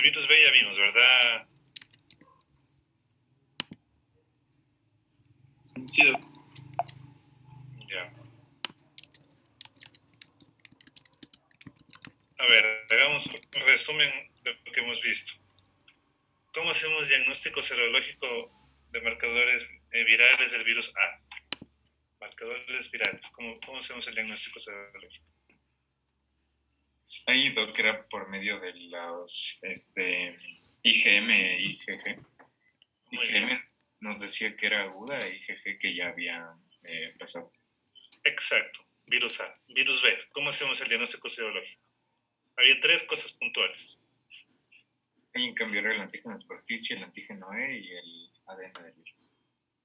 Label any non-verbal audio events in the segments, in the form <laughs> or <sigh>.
El virus B ya vimos, ¿verdad? Sí, Ya. A ver, hagamos un resumen de lo que hemos visto. ¿Cómo hacemos diagnóstico serológico de marcadores eh, virales del virus A? Marcadores virales. ¿Cómo, cómo hacemos el diagnóstico serológico? Ahí Doc era por medio de los este, IgM e IgG. IgM nos decía que era aguda e IgG que ya había eh, pasado. Exacto. Virus A. Virus B. ¿Cómo hacemos el diagnóstico serológico? Había tres cosas puntuales. Hay en cambio era el antígeno de superficie, el antígeno E y el ADN del virus.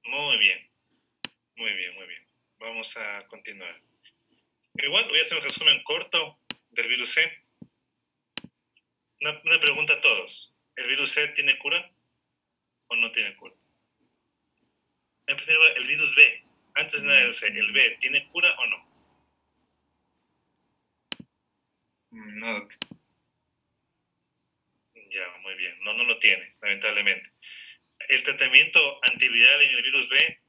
Muy bien. Muy bien, muy bien. Vamos a continuar. Igual voy a hacer un resumen corto del virus C. Una, una pregunta a todos. ¿El virus C tiene cura o no tiene cura? En primer lugar, el virus B. Antes de nada del C, ¿el B tiene cura o no? Mm, No. Ya, muy bien. No, no lo tiene, lamentablemente. El tratamiento antiviral en el virus B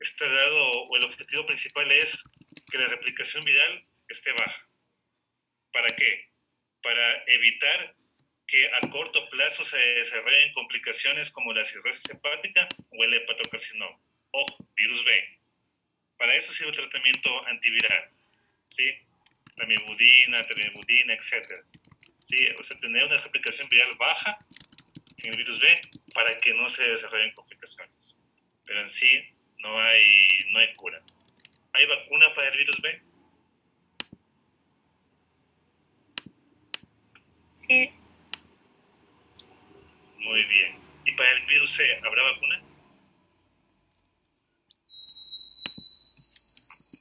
está dado, o el objetivo principal es que la replicación viral esté baja. ¿Para qué? Para evitar que a corto plazo se desarrollen complicaciones como la cirrosis hepática o el hepatocarcinoma. Ojo, virus B. Para eso sirve el tratamiento antiviral. ¿Sí? Lamivudina, termibudina, etc. ¿sí? O sea, tener una replicación viral baja en el virus B para que no se desarrollen complicaciones. Pero en sí no hay, no hay cura. ¿Hay vacuna para el virus B? Sí, Muy bien. ¿Y para el virus C habrá vacuna?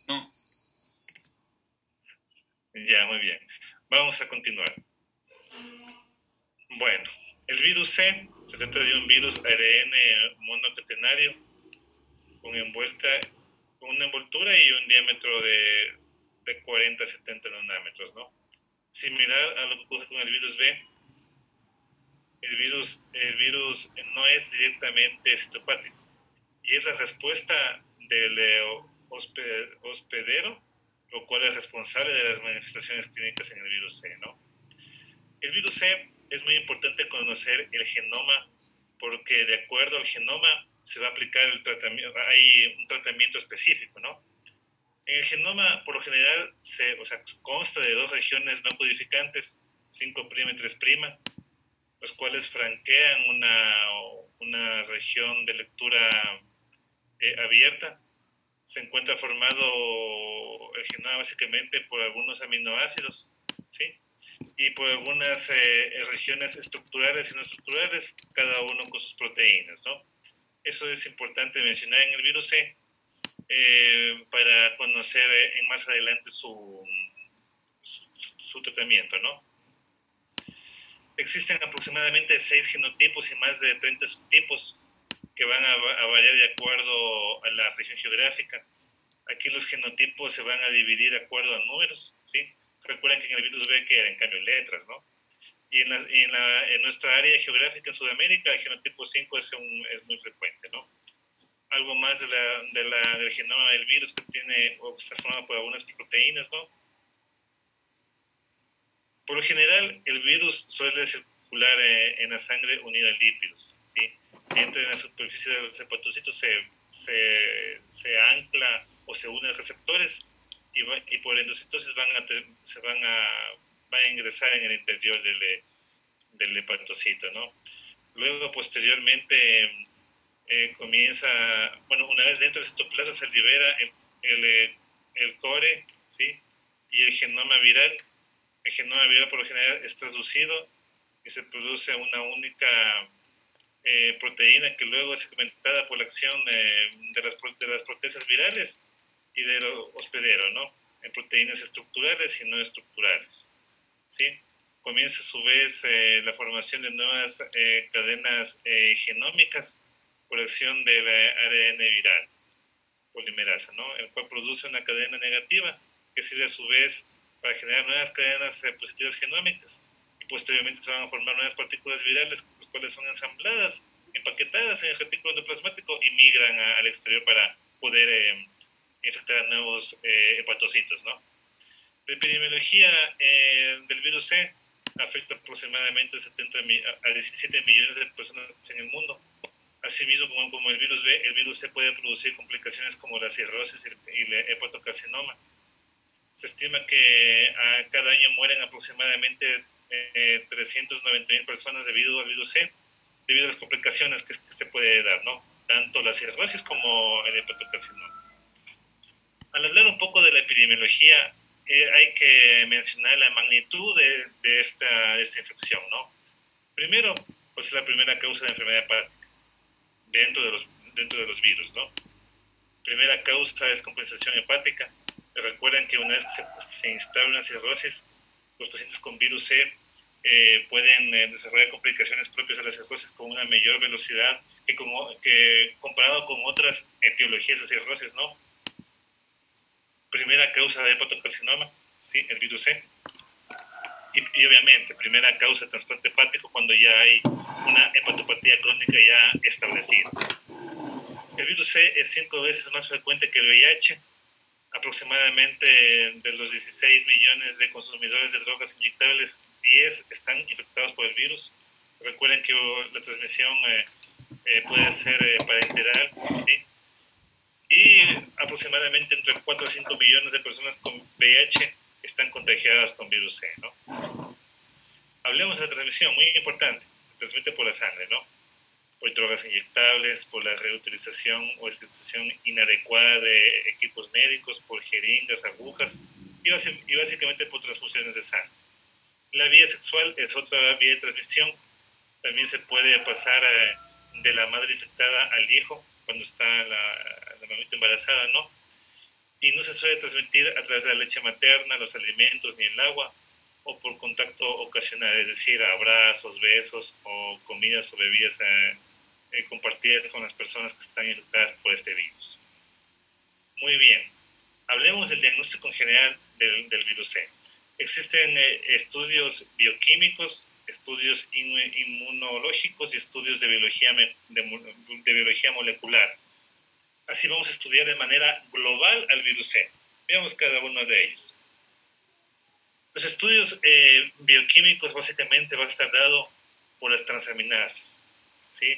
No, Ya, muy bien. Vamos a continuar. Bueno, el virus C se trata de un virus ARN monocatenario con, envuelta, con una envoltura y un diámetro de, de 40 a 70 nanómetros, ¿no? Similar a lo que ocurre con el virus B, el virus, el virus no es directamente citopático y es la respuesta del eh, hospe- hospedero lo cual es responsable de las manifestaciones clínicas en el virus C, ¿no? El virus C es muy importante conocer el genoma porque de acuerdo al genoma se va a aplicar el tratamiento, hay un tratamiento específico, ¿no? En el genoma, por lo general, se, o sea, consta de dos regiones no codificantes, 5' y 3', los cuales franquean una, una región de lectura eh, abierta se encuentra formado el genoma básicamente por algunos aminoácidos, ¿sí? Y por algunas eh, regiones estructurales y no estructurales, cada uno con sus proteínas, ¿no? Eso es importante mencionar en el virus C eh, para conocer eh, en más adelante su, su, su tratamiento, ¿no? Existen aproximadamente seis genotipos y más de 30 subtipos que van a, a, variar de acuerdo a la región geográfica. Aquí los genotipos se van a dividir de acuerdo a números, ¿sí? Recuerden que en el virus B que era en cambio letras, ¿no? Y en, la, en, la, en nuestra área geográfica en Sudamérica el genotipo 5 es, un, es muy frecuente. Algo más de la, de la, del genoma del virus que tiene o que está formado por algunas proteínas, ¿no? Por lo general, el virus suele circular eh, en la sangre unido a lípidos, ¿sí? Entra en la superficie de los hepatocitos, se, se, se ancla o se unen receptores y, va, y por endocitosis van a, se van a, van a ingresar en el interior del, del hepatocito, ¿no? Luego, posteriormente, eh, comienza, bueno, una vez dentro del citoplasma se libera el, el, el core, ¿sí? Y el genoma viral. El genoma viral, por lo general, es traducido y se produce una única eh, proteína que luego es segmentada por la acción eh, de, las, de las proteasas virales y del hospedero, ¿no? En proteínas estructurales y no estructurales, ¿sí? Comienza a su vez eh, la formación de nuevas eh, cadenas eh, genómicas por acción del ARN viral, polimerasa, ¿no? El cual produce una cadena negativa que sirve a su vez para generar nuevas cadenas positivas genómicas y posteriormente se van a formar nuevas partículas virales, las cuales son ensambladas, empaquetadas en el retículo endoplasmático y migran al exterior para poder eh, infectar a nuevos eh, hepatocitos. ¿no? La epidemiología eh, del virus C afecta aproximadamente 70 a 17 millones de personas en el mundo. Asimismo, como, el virus B, el virus C puede producir complicaciones como la cirrosis y el hepatocarcinoma. Se estima que a cada año mueren aproximadamente eh, 390 mil personas debido al virus C, debido a las complicaciones que, se puede dar, ¿no? Tanto la cirrosis como el hepatocarcinoma. Al hablar un poco de la epidemiología, eh, hay que mencionar la magnitud de, de, esta, infección, ¿no? Primero, pues es la primera causa de enfermedad hepática dentro de los, dentro de los virus, ¿no? Primera causa es compensación hepática. Recuerden que una vez que se, se instala una cirrosis, los pacientes con virus C eh, pueden eh, desarrollar complicaciones propias de la cirrosis con una mayor velocidad que, como, que comparado con otras etiologías de cirrosis, ¿no? Primera causa de hepatocarcinoma, sí, el virus C. Y, y, obviamente, primera causa trasplante hepático cuando ya hay una hepatopatía crónica ya establecida. El virus C es cinco veces más frecuente que el VIH. Aproximadamente de los 16 millones de consumidores de drogas inyectables, 10 están infectados por el virus. Recuerden que la transmisión eh, eh, puede ser eh, parenteral. Y aproximadamente entre 4 a 5 millones de personas con VIH están contagiadas con virus C, ¿no? Hablemos de la transmisión, muy importante. Se transmite por la sangre, ¿no? Por drogas inyectables, por la reutilización o utilización inadecuada de equipos médicos, por jeringas, agujas y, básicamente por transfusiones de sangre. La vía sexual es otra vía de transmisión. También se puede pasar de la madre infectada al hijo cuando está la, la mamita embarazada, ¿no? Y no se suele transmitir a través de la leche materna, los alimentos ni el agua, o por contacto ocasional, es decir, abrazos, besos o comidas o bebidas eh, eh, compartidas con las personas que están infectadas por este virus. Muy bien, hablemos del diagnóstico en general del, virus C. Existen eh, estudios bioquímicos, estudios inmunológicos y estudios de biología, de, biología molecular. Así vamos a estudiar de manera global al virus C. Veamos cada uno de ellos. Los estudios eh, bioquímicos básicamente va a estar dado por las transaminasas, ¿sí?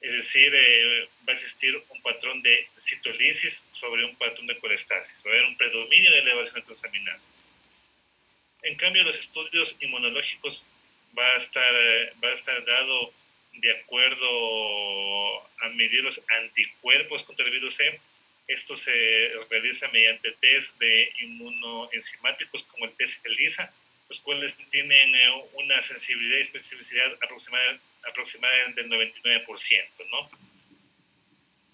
Es decir, eh, va a existir un patrón de citolisis sobre un patrón de colestasis. Va a haber un predominio de elevación de transaminasas. En cambio, los estudios inmunológicos va a estar, va a estar dado de acuerdo a medir los anticuerpos contra el virus C. Esto se realiza mediante test de inmunoenzimáticos como el test ELISA, los cuales tienen eh, una sensibilidad y especificidad aproximada, aproximada del 99%. ¿no?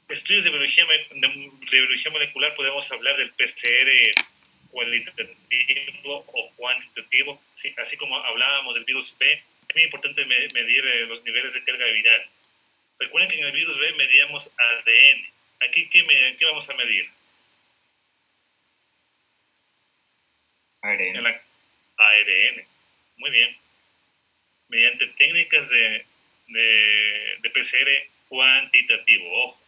Estudios de biología, de biología molecular podemos hablar del PCR cualitativo o cuantitativo, ¿sí? así como hablábamos del virus B, muy importante medir eh, los niveles de carga viral. Recuerden que en el virus B medíamos ADN. Aquí, ¿qué, me, qué vamos a medir? ARN. ARN. Muy bien. Mediante técnicas de, de, de PCR cuantitativo, ojo,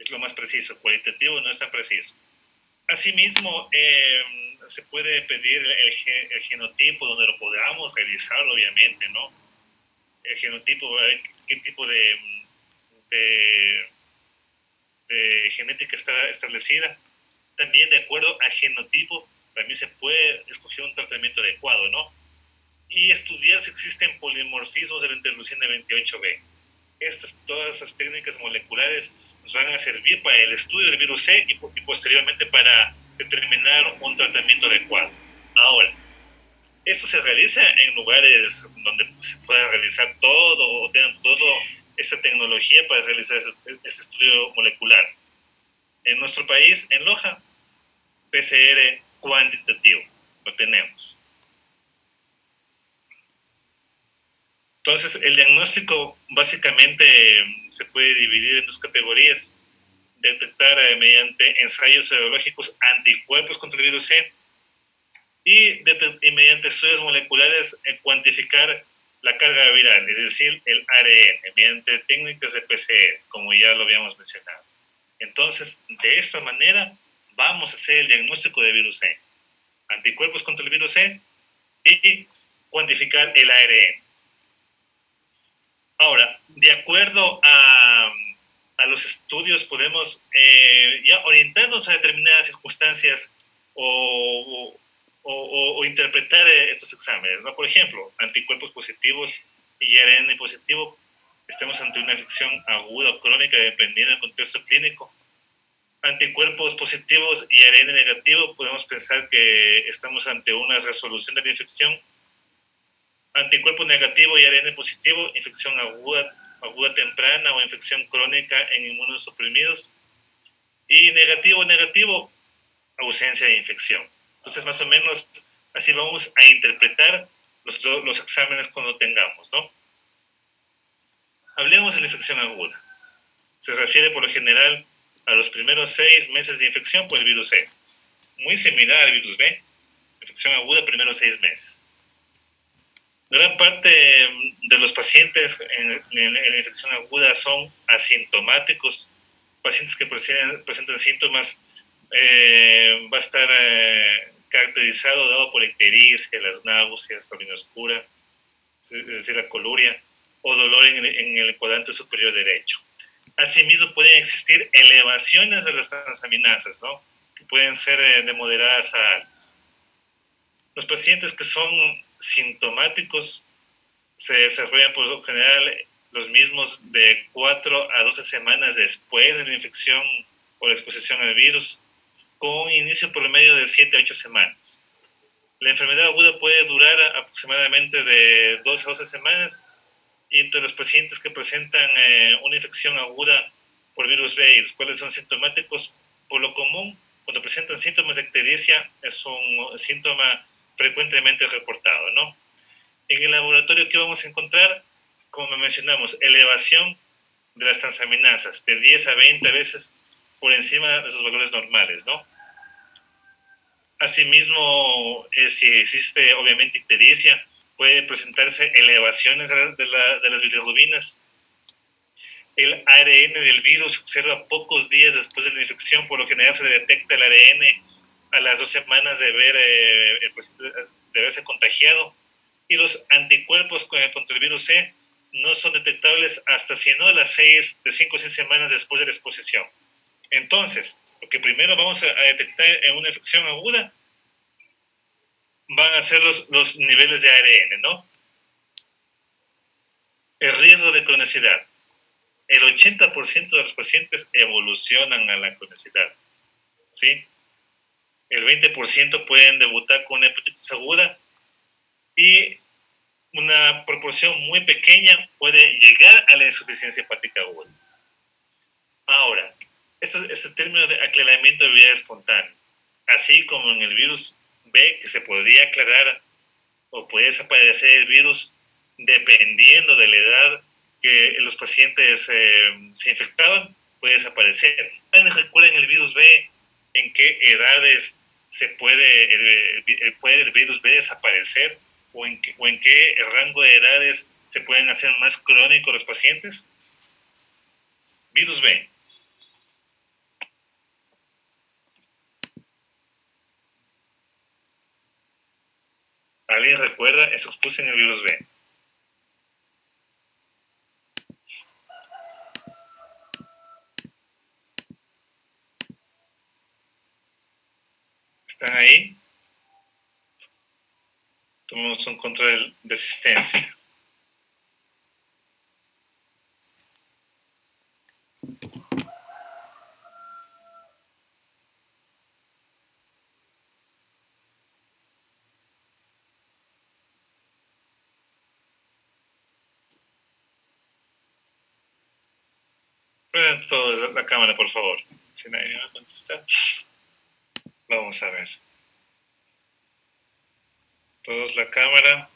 es lo más preciso. Cualitativo no es tan preciso. Asimismo, eh, se puede pedir el, genotipo donde lo podamos revisar, obviamente, ¿no? El genotipo, qué tipo de, de, genética está establecida. También de acuerdo al genotipo, también se puede escoger un tratamiento adecuado, ¿no? Y estudiar si existen polimorfismos de la interleucina 28B. Estas, todas esas técnicas moleculares nos van a servir para el estudio del virus C y, y posteriormente para determinar un tratamiento adecuado. Ahora, esto se realiza en lugares donde se pueda realizar todo o tengan toda esta tecnología para realizar ese, ese, estudio molecular. En nuestro país, en Loja, PCR cuantitativo, lo tenemos. Entonces, el diagnóstico básicamente se puede dividir en dos categorías detectar eh, mediante ensayos serológicos anticuerpos contra el virus C y, y mediante estudios moleculares eh, cuantificar la carga viral, es decir, el ARN, mediante técnicas de PCR, como ya lo habíamos mencionado. Entonces, de esta manera, vamos a hacer el diagnóstico de virus C, anticuerpos contra el virus C y cuantificar el ARN. Ahora, de acuerdo a, a los estudios, podemos eh, ya orientarnos a determinadas circunstancias o, o, o, interpretar eh, estos exámenes. ¿no? Por ejemplo, anticuerpos positivos y ARN positivo, estamos ante una infección aguda o crónica dependiendo del contexto clínico. Anticuerpos positivos y ARN negativo, podemos pensar que estamos ante una resolución de la infección. Anticuerpo negativo y ARN positivo, infección aguda, aguda temprana o infección crónica en inmunosuprimidos. Y negativo, negativo, ausencia de infección. Entonces, más o menos así vamos a interpretar los, los exámenes cuando tengamos, ¿no? Hablemos de la infección aguda. Se refiere por lo general a los primeros seis meses de infección por el virus C. Muy similar al virus B. Infección aguda, primeros seis meses. Gran parte de los pacientes en, la infección aguda son asintomáticos, pacientes que presentan, síntomas, eh, va a estar eh, caracterizado dado por ictericia, las náuseas, la orina oscura, es decir, la coluria, o dolor en el, en el cuadrante superior derecho. Asimismo, pueden existir elevaciones de las transaminasas, ¿no? que pueden ser eh, de moderadas a altas. Los pacientes que son sintomáticos se desarrollan por lo general los mismos de 4 a 12 semanas después de la infección o la exposición al virus con un inicio por medio de 7 a 8 semanas. La enfermedad aguda puede durar aproximadamente de 2 a 12 semanas y entre los pacientes que presentan eh, una infección aguda por virus B y los cuales son sintomáticos, por lo común, cuando presentan síntomas de ictericia, es un síntoma frecuentemente reportado, ¿no? En el laboratorio, ¿qué vamos a encontrar? Como mencionamos, elevación de las transaminasas de 10 a 20 veces por encima de sus valores normales, ¿no? Asimismo, eh, si existe obviamente ictericia, puede presentarse elevaciones de, las bilirrubinas. El ARN del virus se observa pocos días después de la infección, por lo general se detecta el ARN a las dos semanas de, ver, eh, haberse contagiado. Y los anticuerpos contra el virus C no son detectables hasta si no las seis, de 5 o 6 semanas después de la exposición. Entonces, lo que primero vamos a detectar en una infección aguda van a ser los, los niveles de ARN, ¿no? El riesgo de cronicidad. El 80% de los pacientes evolucionan a la cronicidad, ¿sí? El 20% pueden debutar con una hepatitis aguda y una proporción muy pequeña puede llegar a la insuficiencia hepática aguda. Ahora, esto es el término de aclaramiento de vida espontánea. Así como en el virus B, que se podría aclarar o puede desaparecer el virus dependiendo de la edad que los pacientes eh, se infectaban, puede desaparecer. ¿Alguien recuerden el virus B? ¿En qué edades se puede el, puede el virus B desaparecer? ¿O en, ¿O en qué rango de edades se pueden hacer más crónicos los pacientes? Virus B. ¿Alguien recuerda? Eso puse en el virus B. ¿Están ahí? Tomamos un control de asistencia. Prendan todos la cámara, por favor. Si nadie me va a contestar. Vamos a ver. Todos la cámara.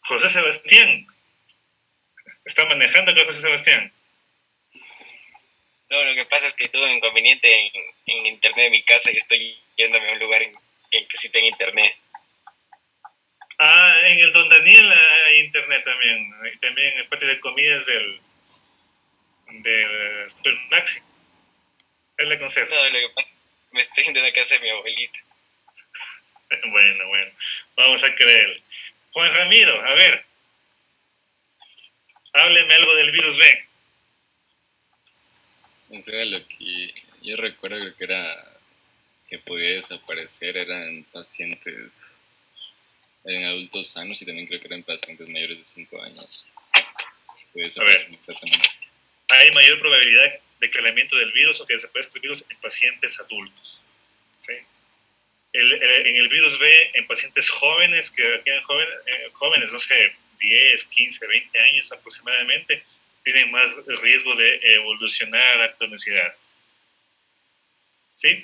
José Sebastián. ¿Está manejando, creo, José Sebastián? No, lo que pasa es que tuve un inconveniente en, internet de mi casa y estoy yéndome a un lugar en, que sí tenga internet. Ah, en el Don Daniel hay internet también. Y también en parte de comidas del, del Super Maxi. Él le aconsejo. No, lo que pasa me estoy yendo a la casa de mi abuelita. <laughs> bueno, bueno. Vamos a creer. Juan Ramiro, a ver. Hábleme algo del virus B. O sea, lo que yo recuerdo que era que podía desaparecer eran pacientes en adultos sanos y también creo que eran pacientes mayores de 5 años. Hay mayor probabilidad de crecimiento del virus o que desaparezca el virus en pacientes adultos. ¿sí? en el virus B, en pacientes jóvenes, que tienen jóvenes, eh, jóvenes, no sé, 10, 15, 20 años aproximadamente, tienen más riesgo de evolucionar a cronicidad. ¿Sí?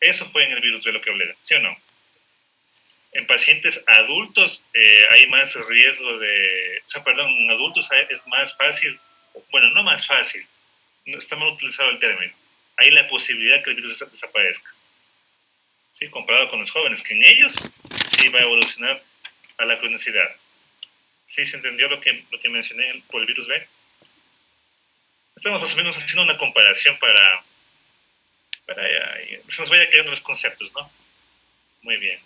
Eso fue en el virus B lo que hablé, ¿sí o no? En pacientes adultos eh, hay más riesgo de, o sea, perdón, en adultos es más fácil, bueno, no más fácil, está mal utilizado el término, hay la posibilidad que el virus desaparezca. ¿Sí? Comparado con los jóvenes, que en ellos sí va a evolucionar a la cronicidad. ¿Sí se entendió lo que, lo que mencioné por el virus B? Estamos más o menos haciendo una comparación para, para se nos vaya quedando los conceptos, ¿no? Muy bien.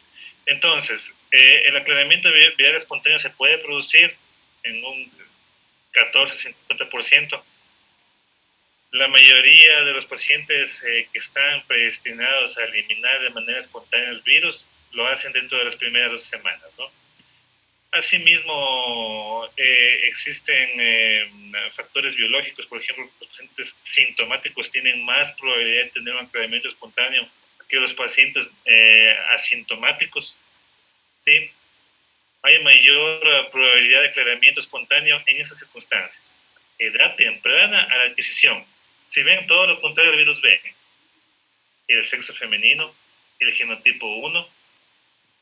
Entonces, eh, el aclaramiento viral espontáneo se puede producir en un 14-50%. La mayoría de los pacientes eh, que están predestinados a eliminar de manera espontánea el virus lo hacen dentro de las primeras dos semanas, ¿no? Asimismo, eh, existen eh, factores biológicos, por ejemplo, los pacientes sintomáticos tienen más probabilidad de tener un aclaramiento espontáneo que los pacientes eh, asintomáticos. ¿sí? Hay mayor probabilidad de aclaramiento espontáneo en esas circunstancias. Edad temprana a la adquisición. Si ven todo lo contrario del virus B, el sexo femenino, el genotipo 1,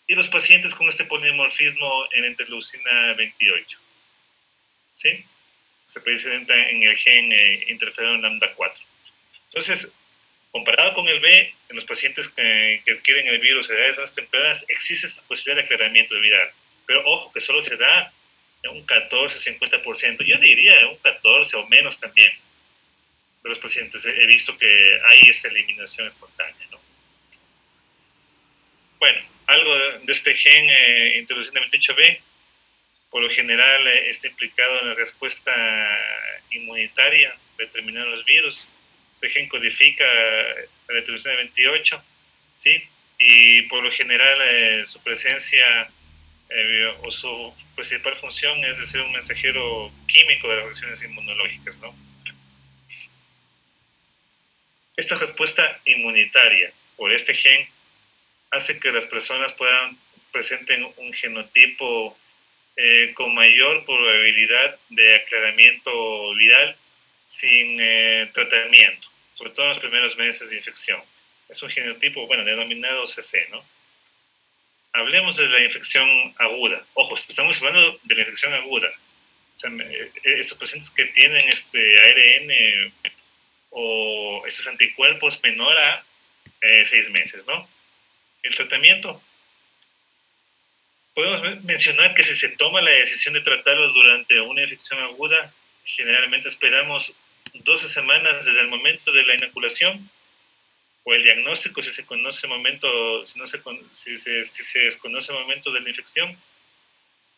y los pacientes con este polimorfismo en interleucina 28. ¿Sí? Se presenta en el gen eh, interferón lambda 4. Entonces, comparado con el B, en los pacientes que, que adquieren el virus a edades más tempranas, existe esta posibilidad de aclaramiento viral. Pero ojo, que solo se da un 14-50%. Yo diría un 14 o menos también de los pacientes. He visto que hay esa eliminación espontánea. ¿no? Bueno, algo de este gen eh, introducido 28B, por lo general eh, está implicado en la respuesta inmunitaria de determinados virus. Este gen codifica la introducción de 28, ¿sí? Y por lo general eh, su presencia o su principal función es de ser un mensajero químico de las reacciones inmunológicas, ¿no? Esta respuesta inmunitaria por este gen hace que las personas puedan presenten un genotipo eh, con mayor probabilidad de aclaramiento viral sin eh, tratamiento, sobre todo en los primeros meses de infección. Es un genotipo, bueno, denominado CC, ¿no? Hablemos de la infección aguda. Ojo, estamos hablando de la infección aguda. O sea, eh, estos pacientes que tienen este ARN o estos anticuerpos menor a seis meses, ¿no? El tratamiento. Podemos mencionar que si se toma la decisión de tratarlo durante una infección aguda, generalmente esperamos 12 semanas desde el momento de la inoculación o el diagnóstico si se conoce el momento, si, no se, si, se, desconoce el momento de la infección,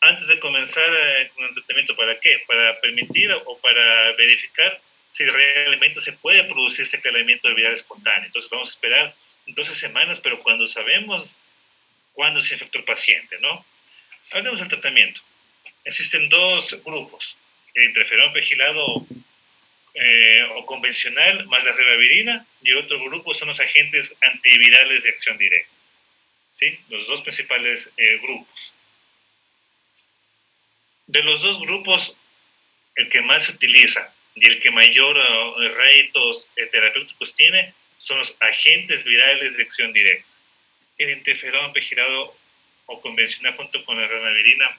antes de comenzar eh, con el tratamiento. ¿Para qué? Para permitir o para verificar si realmente se puede producir este aclaramiento de vida espontánea. Entonces vamos a esperar 12 semanas, pero cuando sabemos cuándo se infectó el paciente, ¿no? Hablemos del tratamiento. Existen dos grupos, el interferón pegilado eh, o convencional más la ribavirina y el otro grupo son los agentes antivirales de acción directa. ¿Sí? Los dos principales eh, grupos. De los dos grupos, el que más se utiliza y el que mayor uh, réditos terapéuticos tiene son los agentes virales de acción directa. El interferón pegilado o convencional junto con la ranavirina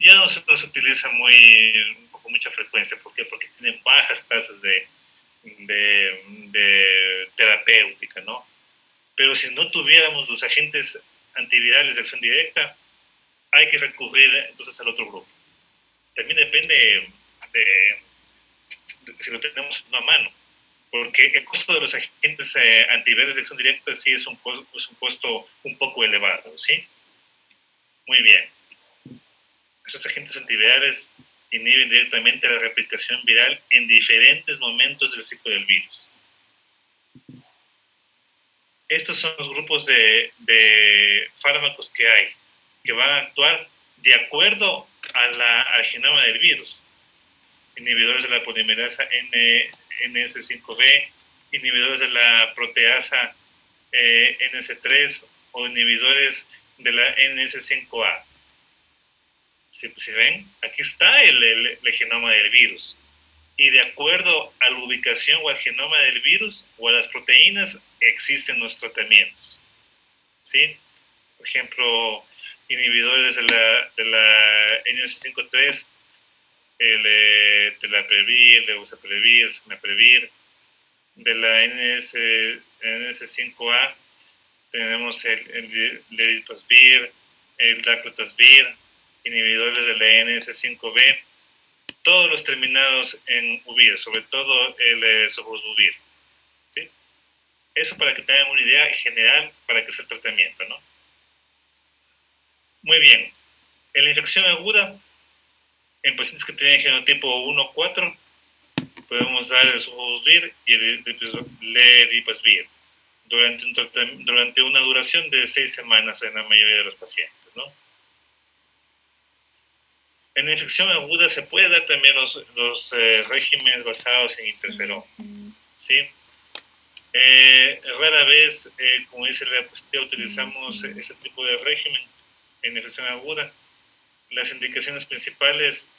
ya no se, no se utiliza muy, con mucha frecuencia. ¿Por qué? Porque tienen bajas tasas de, de, de terapéutica, ¿no? Pero si no tuviéramos los agentes antivirales de acción directa, hay que recurrir entonces al otro grupo. También depende de, si lo tenemos en una mano, porque el costo de los agentes eh, antivirales de acción directa sí es un, es un costo un poco elevado, ¿sí? Muy bien. Esos agentes antivirales inhiben directamente la replicación viral en diferentes momentos del ciclo del virus. Estos son los grupos de, de fármacos que hay, que van a actuar de acuerdo a la, al genoma del virus. Inhibidores de la polimerasa N, NS5B, inhibidores de la proteasa eh, NS3 o inhibidores de la NS5A. Si, ven, aquí está el, el, genoma del virus. Y de acuerdo a la ubicación o al genoma del virus o a las proteínas, existen los tratamientos. ¿Sí? Por ejemplo, inhibidores de la, de la NS53, el de la Previr, el de Usaprevir, el Senaprevir, de la NS, NS5A tenemos el, el Ledipasvir, el Daclotasvir, inhibidores de la NS5B, todos los terminados en UVIR, sobre todo el eh, Sofosbuvir. ¿sí? Eso para que tengan una idea general para qué es el tratamiento, ¿no? Muy bien. En la infección aguda, en pacientes que tienen genotipo 1-4, podemos dar el Sofosbuvir y el Ledipasvir durante, un durante una duración de seis semanas en la mayoría de los pacientes, ¿no? En infección aguda se puede dar también los, los eh, regímenes basados en interferón. ¿sí? Eh, rara vez, eh, como dice la diapositiva, utilizamos ese tipo de régimen en infección aguda. Las indicaciones principales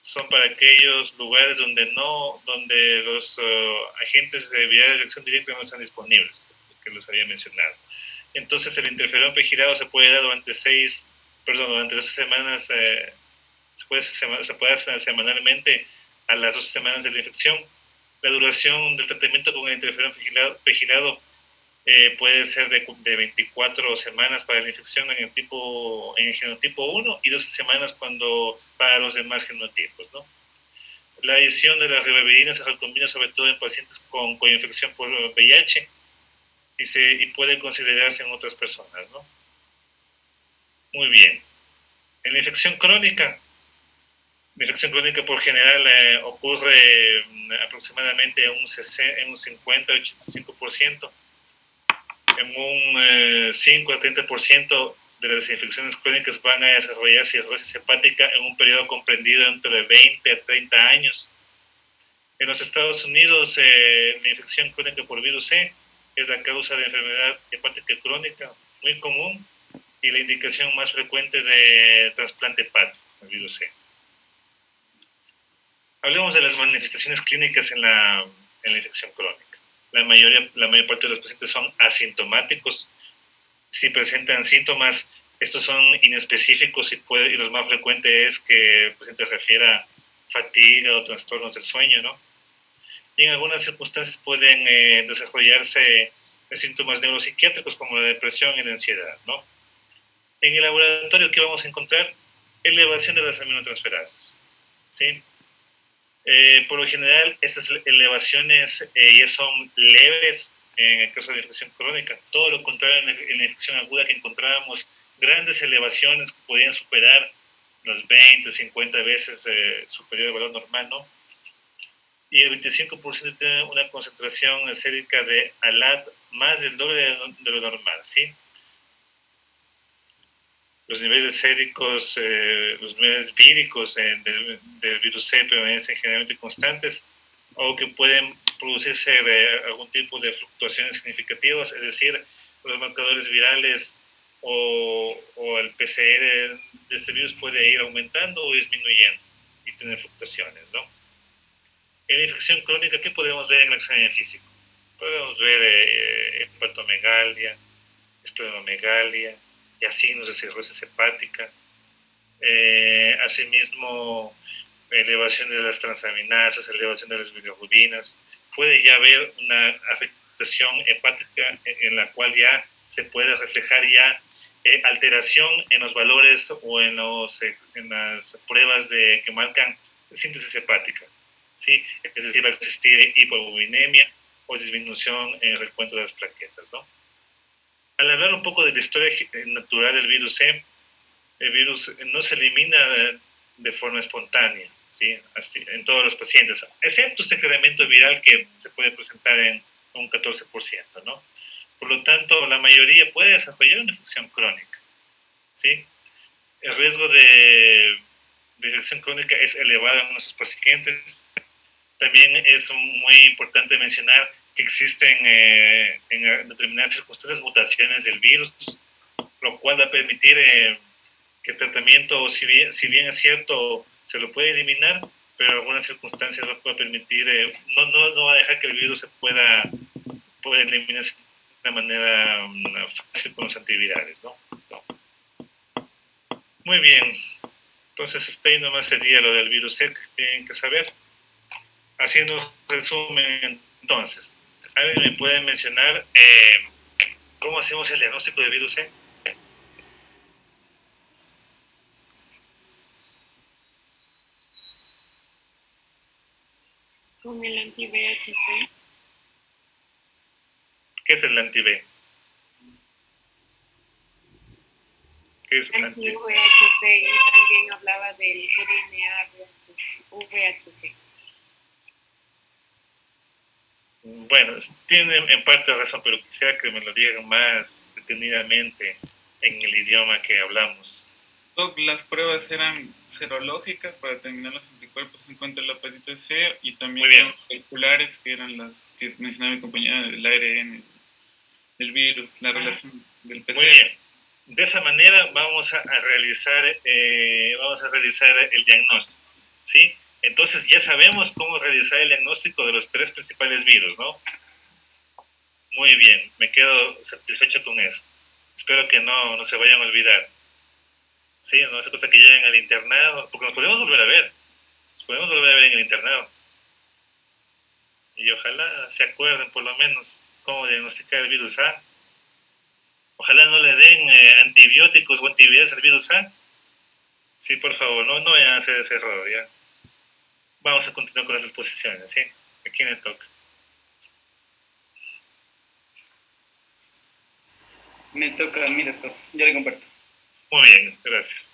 son para aquellos lugares donde no, donde los agentes de virales de acción directa no están disponibles, que los había mencionado. Entonces el interferón pegirado se puede dar durante seis, perdón, durante dos semanas se puede, se puede hacer semanalmente a las 12 semanas de la infección. La duración del tratamiento con el interferón vigilado, eh, puede ser de, de, 24 semanas para la infección en el, tipo, en el genotipo 1 y 12 semanas cuando, para los demás genotipos. ¿no? La adición de las ribavirinas se recomienda sobre todo en pacientes con, con infección por VIH y, se, y puede considerarse en otras personas. ¿no? Muy bien. En la infección crónica, la infección crónica por general eh, ocurre mm, aproximadamente en un, en un 50-85%. En un 5 a 30% de las infecciones crónicas van a desarrollar cirrosis hepática en un periodo comprendido entre 20 a 30 años. En los Estados Unidos, eh, la infección crónica por virus C es la causa de enfermedad hepática crónica muy común y la indicación más frecuente de trasplante hepático, el virus C. Hablemos de las manifestaciones clínicas en en la infección crónica. La, mayoría, la mayor parte de los pacientes son asintomáticos. Si presentan síntomas, estos son inespecíficos y, puede, y más frecuentes es que el paciente refiera fatiga o trastornos del sueño, ¿no? Y en algunas circunstancias pueden eh, desarrollarse síntomas neuropsiquiátricos como la depresión y la ansiedad, ¿no? En el laboratorio, ¿qué vamos a encontrar? Elevación de las aminotransferasas, ¿sí? Eh, por lo general, estas elevaciones eh, ya son leves en el caso de la infección crónica. Todo lo contrario en la, infección aguda, que encontrábamos grandes elevaciones que podían superar los 20, 50 veces eh, superior al valor normal, ¿no? Y el 25% tiene una concentración sérica de ALAT más del doble de lo normal, ¿sí? Los niveles séricos, eh, los niveles víricos del, virus C permanecen generalmente constantes o que pueden producirse algún tipo de fluctuaciones significativas, es decir, los marcadores virales o, o, el PCR de este virus puede ir aumentando o disminuyendo y tener fluctuaciones, ¿no? En la infección crónica, ¿qué podemos ver en el examen físico? Podemos ver eh, hepatomegalia, esplenomegalia, y así de cirrosis hepática, eh, asimismo elevación de las transaminasas, elevación de las bilirrubinas, puede ya haber una afectación hepática en la cual ya se puede reflejar ya eh, alteración en los valores o en, los, eh, en las pruebas de, que marcan síntesis hepática. ¿sí? Es decir, va a existir hipobuminemia o disminución en el recuento de las plaquetas. ¿no? Al hablar un poco de la historia natural del virus C, el virus no se elimina de forma espontánea. ¿sí? Así, en todos los pacientes, excepto este incremento viral que se puede presentar en un 14%, ¿no? Por lo tanto, la mayoría puede desarrollar una infección crónica, ¿sí? El riesgo de, de infección crónica es elevado en nuestros pacientes. También es muy importante mencionar existen eh, en determinadas circunstancias mutaciones del virus, lo cual va a permitir eh, que el tratamiento, si bien, si bien es cierto, se lo puede eliminar, pero en algunas circunstancias va a permitir, eh, no, no, no, va a dejar que el virus se pueda, pueda eliminarse de manera mm, fácil con los antivirales, ¿no? Muy bien. Entonces, este nomás sería lo del virus C que tienen que saber. Haciendo resumen, entonces, ¿alguien me puede mencionar eh, cómo hacemos el diagnóstico del virus C? con el anti-VHC. ¿Qué es el anti-V? ¿Qué es anti-VHC? Y también hablaba del RNA-VHC. Bueno, tiene en parte razón, pero quisiera que me lo digan más detenidamente en el idioma que hablamos. Las pruebas eran serológicas para determinar los cuerpos se encuentra la hepatitis C y también los calculares, que eran las que mencionaba mi compañera del ARN, del virus, la relación del PCR. Muy bien. De esa manera vamos a, realizar, eh, vamos a realizar el diagnóstico, ¿sí? Entonces ya sabemos cómo realizar el diagnóstico de los tres principales virus, ¿no? Muy bien, me quedo satisfecho con eso. Espero que no, no se vayan a olvidar. Sí, no hace cosa que lleguen al internado, porque nos podemos volver a ver podemos volver a ver en el internado. Y ojalá se acuerden por lo menos cómo diagnosticar el virus A. Ojalá no le den eh, antibióticos o antivirales al virus A. Sí, por favor, no, no vayan a hacer ese error, ¿ya? Vamos a continuar con las exposiciones, ¿sí? ¿A quién le toca? Me toca a mí, doctor. Yo le comparto. Muy bien, gracias.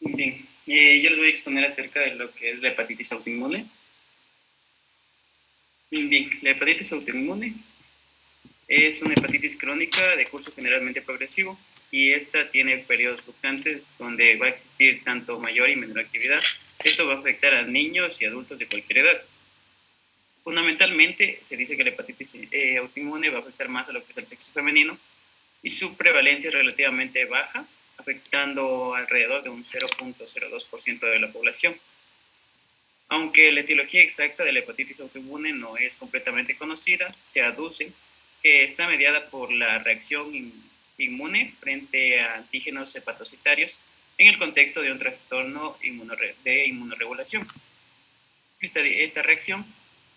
Bien, eh, yo les voy a exponer acerca de lo que es la hepatitis autoinmune. Bien, la hepatitis autoinmune es una hepatitis crónica de curso generalmente progresivo y esta tiene periodos fluctuantes donde va a existir tanto mayor y menor actividad. Esto va a afectar a niños y adultos de cualquier edad. Fundamentalmente se dice que la hepatitis eh, autoinmune va a afectar más a lo que es el sexo femenino y su prevalencia es relativamente baja afectando alrededor de un 0.02% de la población. Aunque la etiología exacta de la hepatitis autoinmune no es completamente conocida, se aduce que está mediada por la reacción inmune frente a antígenos hepatocitarios en el contexto de un trastorno de inmunoregulación. Esta, esta reacción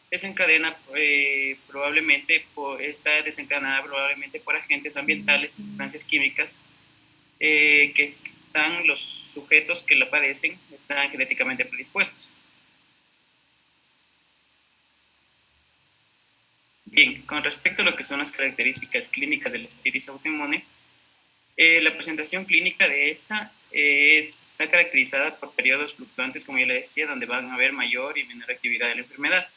desencadena eh, probablemente está desencadenada probablemente por agentes ambientales y sustancias químicas eh, que están los sujetos que la padecen, están genéticamente predispuestos. Bien, con respecto a lo que son las características clínicas de la hepatitis autoinmune, eh, la presentación clínica de esta eh, está caracterizada por periodos fluctuantes, como ya le decía, donde van a haber mayor y menor actividad de la enfermedad.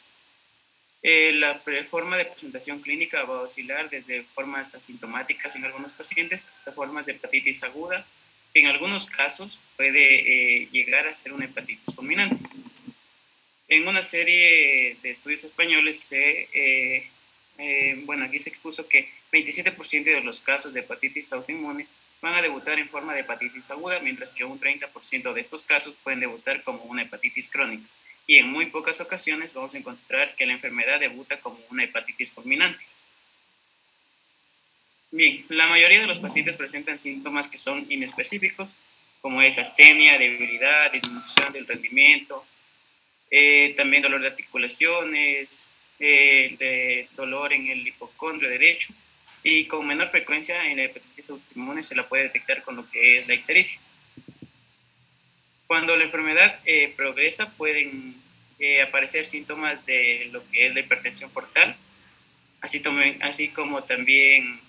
Eh, la forma de presentación clínica va a oscilar desde formas asintomáticas en algunos pacientes hasta formas de hepatitis aguda, en algunos casos puede eh, llegar a ser una hepatitis fulminante. En una serie de estudios españoles se eh, eh, bueno, aquí se expuso que 27% de los casos de hepatitis autoinmune van a debutar en forma de hepatitis aguda, mientras que un 30% de estos casos pueden debutar como una hepatitis crónica. Y en muy pocas ocasiones vamos a encontrar que la enfermedad debuta como una hepatitis fulminante. Bien, la mayoría de los pacientes presentan síntomas que son inespecíficos, como es astenia, debilidad, disminución del rendimiento, eh, también dolor de articulaciones, eh, de dolor en el hipocondrio derecho y con menor frecuencia en la hepatitis autoinmune se la puede detectar con lo que es la ictericia. Cuando la enfermedad eh, progresa pueden aparecer síntomas de lo que es la hipertensión portal, así, así como también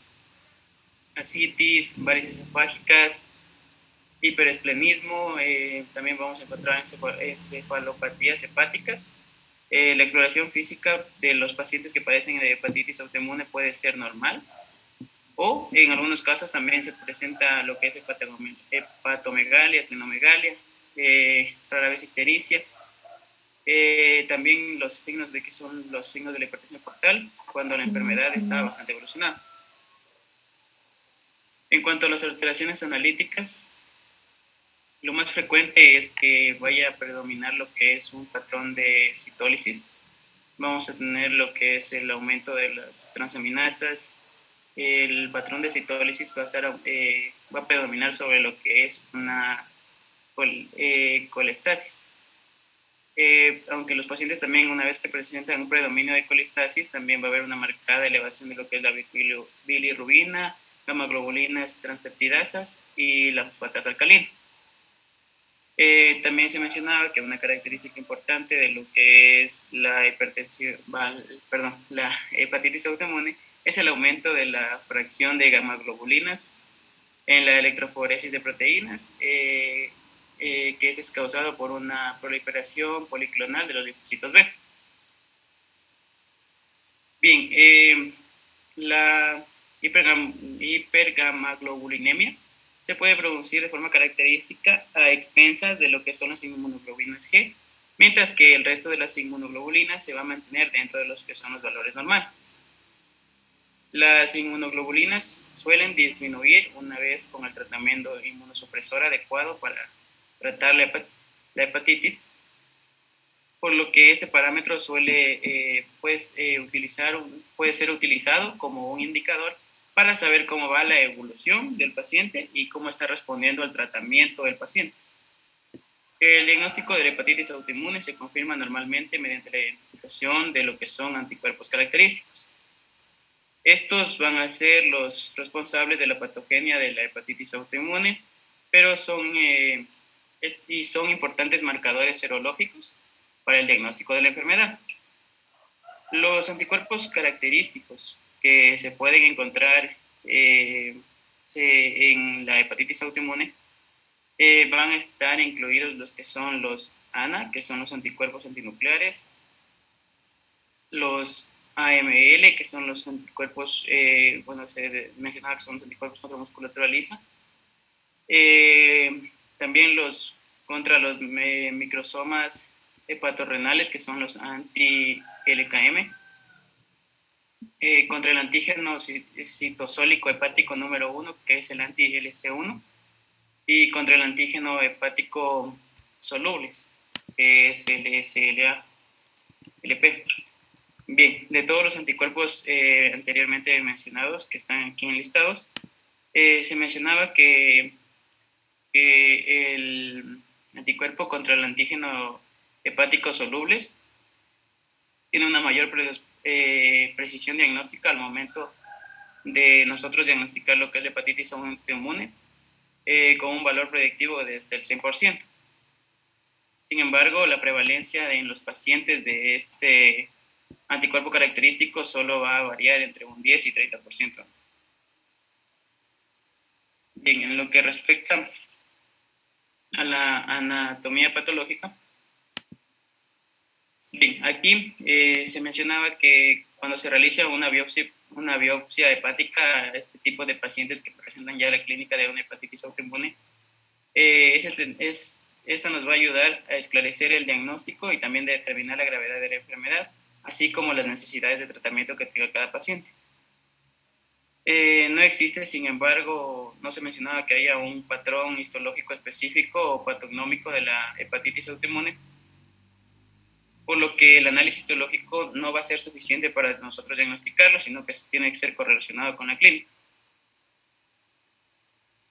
asitis, varices esofágicas, hiperesplenismo, eh, también vamos a encontrar encefalopatías hepáticas. Eh, la exploración física de los pacientes que padecen de hepatitis autoinmune puede ser normal o en algunos casos también se presenta lo que es hepatomegalia, esplenomegalia, eh, rara vez ictericia. también los signos de que son los signos de la hipertensión portal cuando la enfermedad está bastante evolucionada. En cuanto a las alteraciones analíticas, lo más frecuente es que vaya a predominar lo que es un patrón de citólisis. Vamos a tener lo que es el aumento de las transaminasas. El patrón de citólisis va a, estar, eh, va a predominar sobre lo que es una eh, colestasis. Eh, aunque los pacientes también, una vez que presentan un predominio de colestasis, también va a haber una marcada elevación de lo que es la bilirrubina, gamma-globulinas transpeptidasas y la fosfatasa alcalina. Eh, también se mencionaba que una característica importante de lo que es la hipertensión, perdón, la hepatitis autoinmune es el aumento de la fracción de gamma-globulinas en la electroforesis de proteínas, eh, eh, que es causado por una proliferación policlonal de los linfocitos B. Bien, la hipergamaglobulinemia se puede producir de forma característica a expensas de lo que son las inmunoglobulinas G, mientras que el resto de las inmunoglobulinas se va a mantener dentro de los que son los valores normales. Las inmunoglobulinas suelen disminuir una vez con el tratamiento inmunosupresor adecuado para tratar la hepatitis, por lo que este parámetro suele eh, pues, eh, utilizar, puede ser utilizado como un indicador para saber cómo va la evolución del paciente y cómo está respondiendo al tratamiento del paciente. El diagnóstico de la hepatitis autoinmune se confirma normalmente mediante la identificación de lo que son anticuerpos característicos. Estos van a ser los responsables de la patogenia de la hepatitis autoinmune, pero son, eh, y son importantes marcadores serológicos para el diagnóstico de la enfermedad. Los anticuerpos característicos que se pueden encontrar eh, en la hepatitis autoinmune eh, van a estar incluidos los que son los ANA, que son los anticuerpos antinucleares, los AML, que son los anticuerpos, eh, bueno, se mencionaba son los anticuerpos contra musculatura lisa, también los contra los microsomas hepatorrenales, que son los anti-LKM, eh, contra el antígeno citosólico hepático número 1, que es el anti-LC1, y contra el antígeno hepático solubles, que es el SLA-LP. Bien, de todos los anticuerpos eh, anteriormente mencionados, que están aquí enlistados, eh, se mencionaba que, que, el anticuerpo contra el antígeno hepático solubles tiene una mayor eh, precisión diagnóstica al momento de nosotros diagnosticar lo que es la hepatitis autoinmune eh, con un valor predictivo desde el 100%. Sin embargo, la prevalencia en los pacientes de este anticuerpo característico solo va a variar entre un 10 y 30%. Bien, en lo que respecta a la anatomía patológica, Bien, aquí eh, se mencionaba que cuando se realiza una biopsia, una biopsia hepática a este tipo de pacientes que presentan ya la clínica de una hepatitis autoinmune, eh, es, este, es, esta nos va a ayudar a esclarecer el diagnóstico y también determinar la gravedad de la enfermedad así como las necesidades de tratamiento que tenga cada paciente. Eh, no existe, sin embargo, no se mencionaba que haya un patrón histológico específico o patognómico de la hepatitis autoinmune, por lo que el análisis histológico no va a ser suficiente para nosotros diagnosticarlo, sino que tiene que ser correlacionado con la clínica.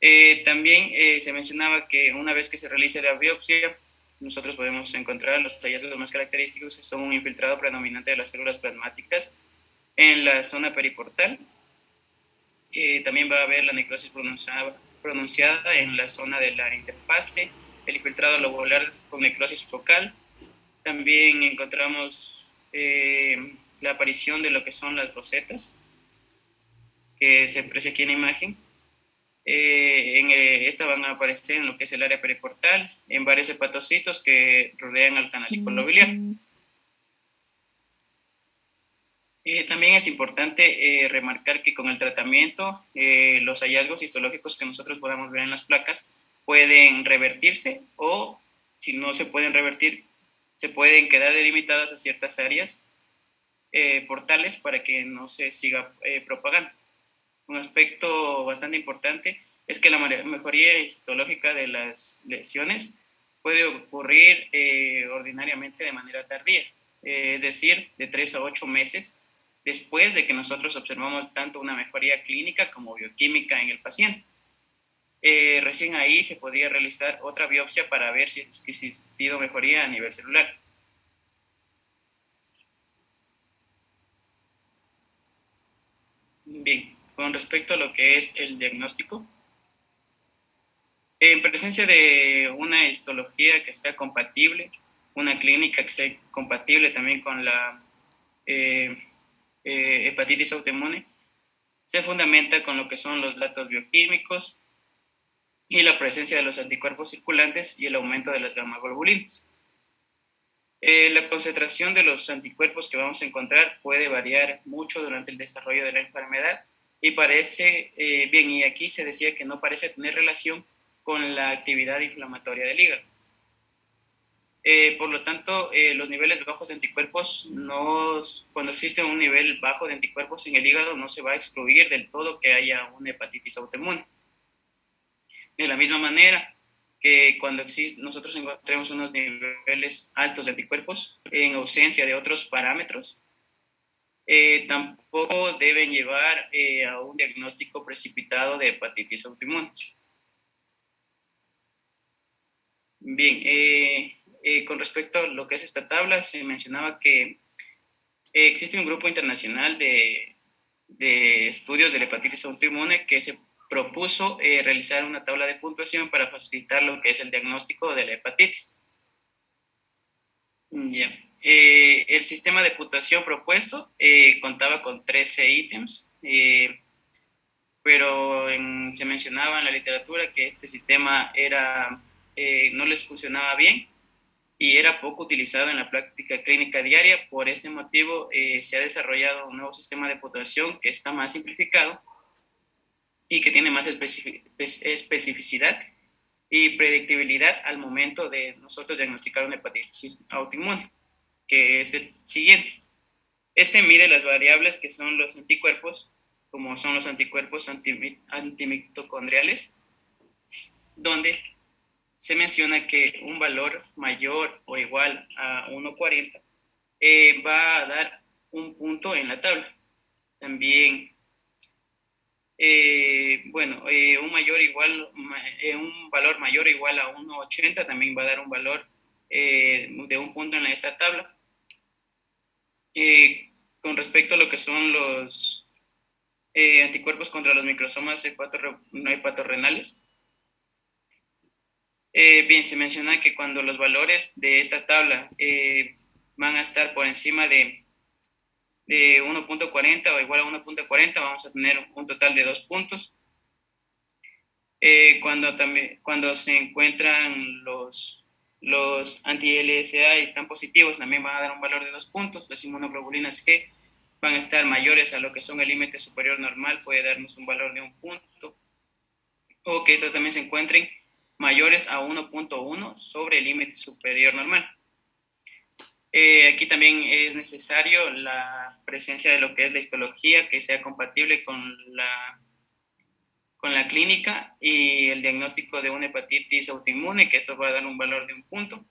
Eh, también eh, se mencionaba que una vez que se realice la biopsia, nosotros podemos encontrar los hallazgos más característicos que son un infiltrado predominante de las células plasmáticas en la zona periportal. Eh, también va a haber la necrosis pronunciada, pronunciada en la zona de la interfase, el infiltrado lobular con necrosis focal. También encontramos la aparición de lo que son las rosetas, que se aprecia aquí en la imagen eh, en eh, esta van a aparecer en lo que es el área periportal, en varios hepatocitos que rodean al canal biliar. Eh, también es importante remarcar que con el tratamiento, los hallazgos histológicos que nosotros podamos ver en las placas pueden revertirse o, si no se pueden revertir, se pueden quedar delimitadas a ciertas áreas portales para que no se siga propagando. Un aspecto bastante importante es que la mejoría histológica de las lesiones puede ocurrir eh, ordinariamente de manera tardía, eh, es decir, de 3 a 8 meses después de que nosotros observamos tanto una mejoría clínica como bioquímica en el paciente. Eh, recién ahí se podría realizar otra biopsia para ver si ha existido mejoría a nivel celular. Bien, con respecto a lo que es el diagnóstico. En presencia de una histología que sea compatible, una clínica que sea compatible también con la eh, eh, hepatitis autoinmune, se fundamenta con lo que son los datos bioquímicos y la presencia de los anticuerpos circulantes y el aumento de las gamma globulinas. Eh, la concentración de los anticuerpos que vamos a encontrar puede variar mucho durante el desarrollo de la enfermedad y parece, eh, bien, y aquí se decía que no parece tener relación con la actividad inflamatoria del hígado. Eh, por lo tanto, eh, los niveles bajos de anticuerpos, cuando existe un nivel bajo de anticuerpos en el hígado, no se va a excluir del todo que haya una hepatitis autoinmune. De la misma manera que cuando existe, nosotros encontremos unos niveles altos de anticuerpos en ausencia de otros parámetros, eh, tampoco deben llevar a un diagnóstico precipitado de hepatitis autoinmune. Bien, eh, con respecto a lo que es esta tabla, se mencionaba que existe un grupo internacional de, de estudios de la hepatitis autoinmune que se propuso realizar una tabla de puntuación para facilitar lo que es el diagnóstico de la hepatitis. Ya. Eh, el sistema de puntuación propuesto eh, contaba con 13 ítems, eh, pero se mencionaba en la literatura que este sistema era, no les funcionaba bien y era poco utilizado en la práctica clínica diaria. Por este motivo se ha desarrollado un nuevo sistema de puntuación que está más simplificado y que tiene más especificidad y predictibilidad al momento de nosotros diagnosticar una hepatitis autoinmune que es el siguiente. Este mide las variables que son los anticuerpos, como son los anticuerpos antimitocondriales, donde se menciona que un valor mayor o igual a 1,40 eh, va a dar un punto en la tabla. También, eh, bueno, eh, un, mayor igual, un valor mayor o igual a 1,80 también va a dar un valor de un punto en esta tabla. Eh, con respecto a lo que son los eh, anticuerpos contra los microsomas hepatorrenales, eh, bien, se menciona que cuando los valores de esta tabla van a estar por encima de, de 1.40 o igual a 1.40, vamos a tener un total de dos puntos. cuando, también, cuando se encuentran los los anti-LSA están positivos, también van a dar un valor de dos puntos. Las inmunoglobulinas G van a estar mayores a lo que son el límite superior normal, puede darnos un valor de un punto. O que estas también se encuentren mayores a 1.1 sobre el límite superior normal. Eh, aquí también es necesario la presencia de lo que es la histología que sea compatible con la, con la clínica y el diagnóstico de una hepatitis autoinmune, que esto va a dar un valor de un punto.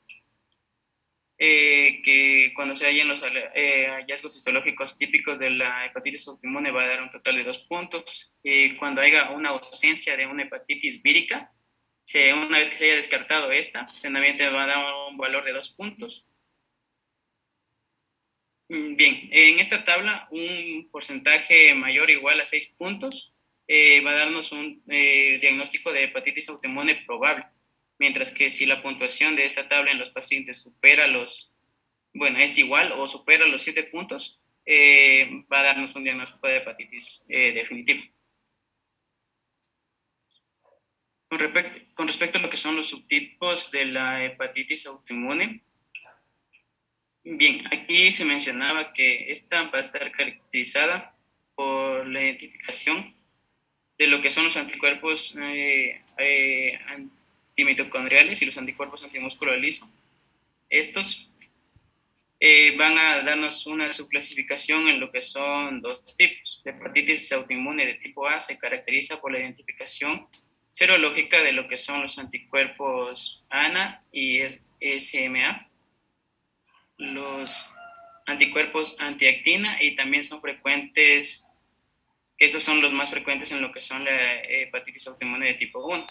Eh, que cuando se hallen los eh, hallazgos histológicos típicos de la hepatitis autoinmune va a dar un total de dos puntos. Y cuando haya una ausencia de una hepatitis vírica, una vez que se haya descartado esta, también te va a dar un valor de dos puntos. Mm, bien, en esta tabla un porcentaje mayor o igual a 6 puntos eh, va a darnos un eh, diagnóstico de hepatitis autoinmune probable, mientras que si la puntuación de esta tabla en los pacientes supera los, bueno, es igual o supera los 7 puntos, eh, va a darnos un diagnóstico de hepatitis definitivo. Con respecto, a lo que son los subtipos de la hepatitis autoinmune, Bien, aquí se mencionaba que esta va a estar caracterizada por la identificación de lo que son los anticuerpos eh, eh, antimitocondriales y los anticuerpos antimúsculo liso. Estos eh, van a darnos una subclasificación en lo que son dos tipos. La hepatitis autoinmune de tipo A se caracteriza por la identificación serológica de lo que son los anticuerpos ANA y SMA los anticuerpos antiactina y también son frecuentes, estos son los más frecuentes en lo que son la hepatitis autoinmune de tipo 1,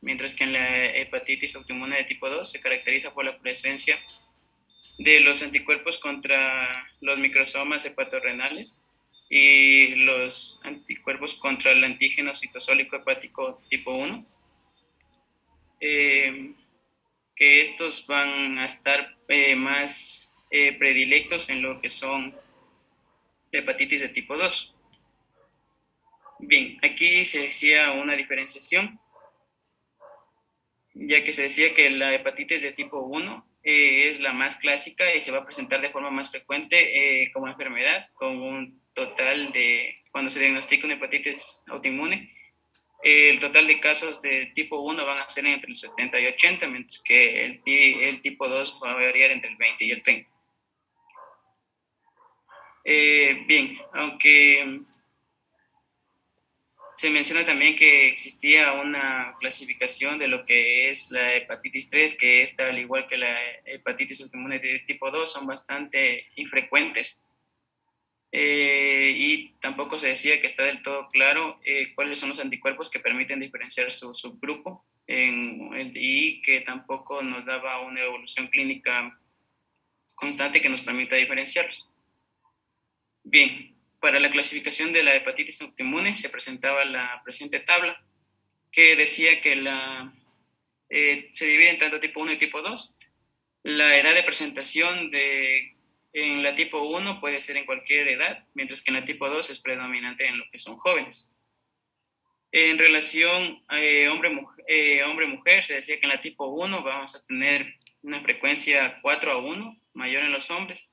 mientras que en la hepatitis autoinmune de tipo 2 se caracteriza por la presencia de los anticuerpos contra los microsomas hepatorrenales y los anticuerpos contra el antígeno citosólico hepático tipo 1, eh, que estos van a estar eh, más eh, predilectos en lo que son hepatitis de tipo 2. Bien, aquí se decía una diferenciación, ya que se decía que la hepatitis de tipo 1 eh, es la más clásica y se va a presentar de forma más frecuente como enfermedad, con un total de, cuando se diagnostica una hepatitis autoinmune, el total de casos de tipo 1 van a ser entre el 70 y 80, mientras que el, el tipo 2 va a variar entre el 20 y el 30. Eh, bien, aunque se menciona también que existía una clasificación de lo que es la hepatitis 3, que esta, al igual que la hepatitis autoinmune de tipo 2, son bastante infrecuentes. Eh, y tampoco se decía que está del todo claro eh, cuáles son los anticuerpos que permiten diferenciar su subgrupo y que tampoco nos daba una evolución clínica constante que nos permita diferenciarlos. Bien, para la clasificación de la hepatitis autoinmune se presentaba la presente tabla que decía que la, eh, se divide en tanto tipo 1 y tipo 2. La edad de presentación de, en la tipo 1 puede ser en cualquier edad, mientras que en la tipo 2 es predominante en lo que son jóvenes. En relación eh, hombre-mujer, eh, hombre, se decía que en la tipo 1 vamos a tener una frecuencia 4 a 1 mayor en los hombres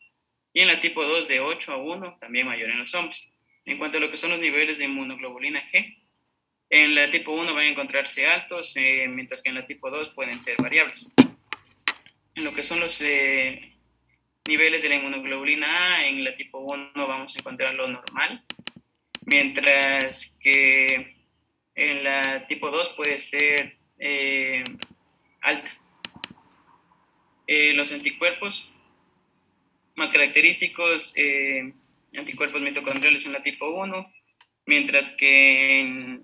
y en la tipo 2 de 8 a 1, también mayor en los hombres. En cuanto a lo que son los niveles de inmunoglobulina G, en la tipo 1 van a encontrarse altos, eh, mientras que en la tipo 2 pueden ser variables. En lo que son los eh, niveles de la inmunoglobulina A, en la tipo 1 vamos a encontrar lo normal, mientras que en la tipo 2 puede ser eh, alta. los anticuerpos más característicos, eh, anticuerpos mitocondriales en la tipo 1, mientras que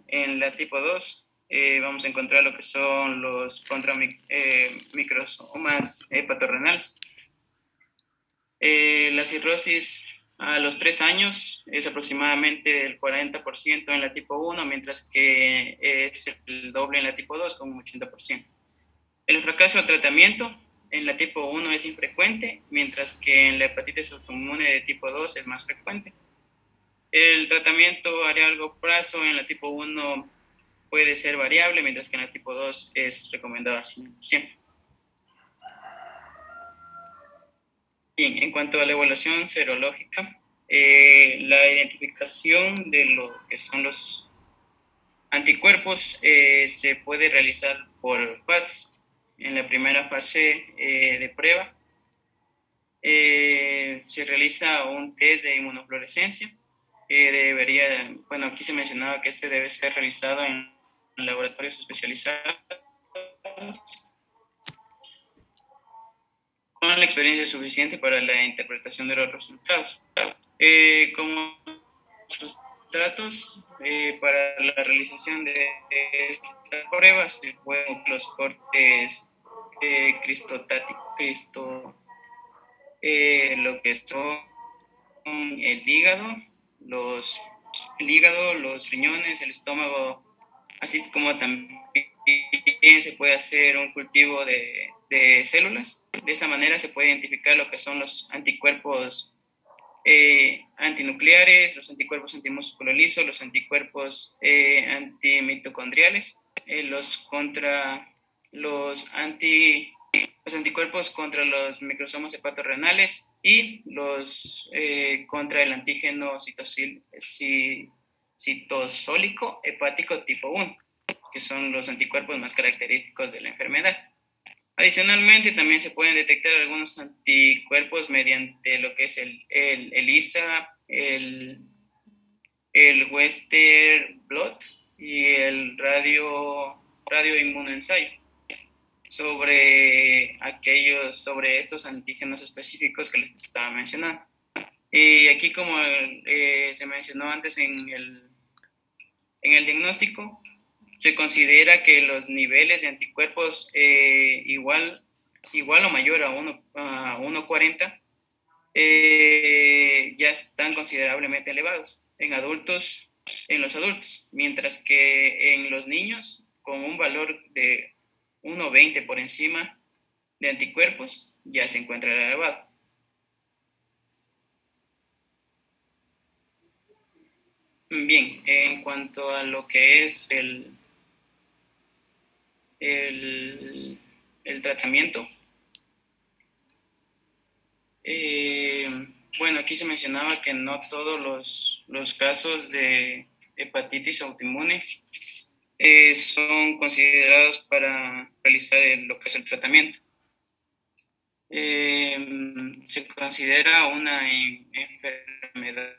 en, la tipo 2 eh, vamos a encontrar lo que son los contra eh, microsomas hepatorrenales. La cirrosis a los 3 años es aproximadamente el 40% en la tipo 1, mientras que es el doble en la tipo 2 con un 80%. El fracaso al tratamiento en la tipo 1 es infrecuente, mientras que en la hepatitis autoinmune de tipo 2 es más frecuente. El tratamiento a largo plazo en la tipo 1 puede ser variable, mientras que en la tipo 2 es recomendado al 100%. Bien, en cuanto a la evaluación serológica, eh, la identificación de lo que son los anticuerpos eh, se puede realizar por fases en la primera fase eh, de prueba, eh, se realiza un test de inmunofluorescencia. debería, bueno, aquí se mencionaba que este debe ser realizado en laboratorios especializados con la experiencia suficiente para la interpretación de los resultados. Eh, como sustratos eh, para la realización de estas pruebas, los cortes eh, cristo, eh, lo que son el hígado, los, el hígado, los riñones, el estómago, así como también se puede hacer un cultivo de, de células. De esta manera se puede identificar lo que son los anticuerpos eh, antinucleares, los anticuerpos antimúsculo liso, los anticuerpos eh, antimitocondriales, eh, los contra los anti los anticuerpos contra los microsomas hepatorrenales y los eh, contra el antígeno citosólico hepático tipo 1, que son los anticuerpos más característicos de la enfermedad. Adicionalmente, también se pueden detectar algunos anticuerpos mediante lo que es el, el, el ISA, el, el Western Blot y el radio, radio sobre aquellos, sobre estos antígenos específicos que les estaba mencionando. Y aquí, como eh, se mencionó antes en el, en el diagnóstico, se considera que los niveles de anticuerpos eh, igual, igual o mayor a 1,40 a eh, ya están considerablemente elevados en adultos, en los adultos, mientras que en los niños con un valor de 1,20 por encima de anticuerpos, ya se encuentra elevado. Bien, en cuanto a lo que es el, el, tratamiento, eh, bueno, aquí se mencionaba que no todos los, los casos de hepatitis autoinmune eh, son considerados para realizar lo que es el tratamiento. Eh, se considera una enfermedad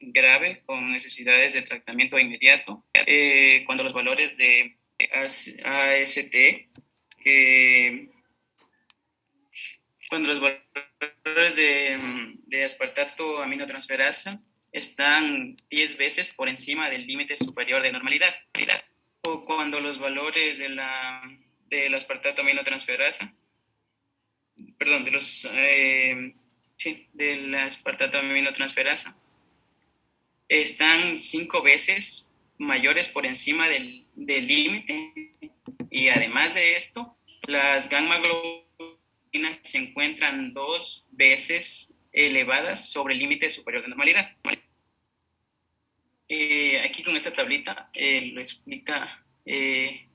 grave con necesidades de tratamiento inmediato eh, cuando los valores de AST que cuando los valores de, de aspartato aminotransferasa están 10 veces por encima del límite superior de normalidad. O cuando los valores de la, de la aspartato aminotransferasa, perdón, de los, eh, sí, de la aspartato aminotransferasa, están 5 veces mayores por encima del límite. y además de esto, las gamma globulinas se encuentran dos veces elevadas sobre el límite superior de normalidad. Eh, aquí con esta tablita eh, lo explica eh,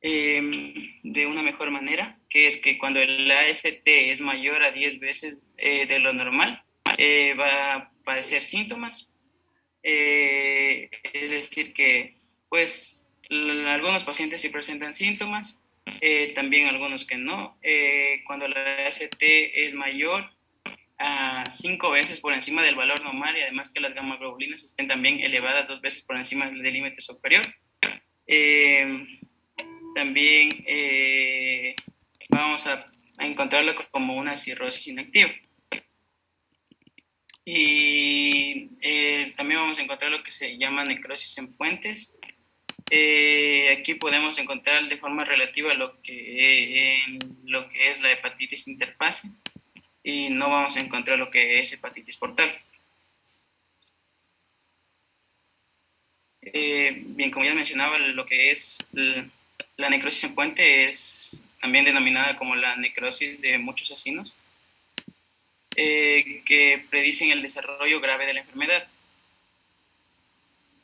em, de una mejor manera, que es que cuando el AST es mayor a 10 veces de lo normal, va a padecer síntomas. Es decir, que pues algunos pacientes sí presentan síntomas, también algunos que no. cuando el AST es mayor a cinco veces por encima del valor normal y además que las gamma globulinas estén también elevadas dos veces por encima del límite superior. Eh, también eh, vamos a, encontrarlo como una cirrosis inactiva. Y eh, también vamos a encontrar lo que se llama necrosis en puentes. aquí podemos encontrar de forma relativa lo que, lo que es la hepatitis interfase y no vamos a encontrar lo que es hepatitis portal. Eh, bien, como ya mencionaba, lo que es la necrosis en puente es también denominada como la necrosis de muchos asinos, eh, que predicen el desarrollo grave de la enfermedad.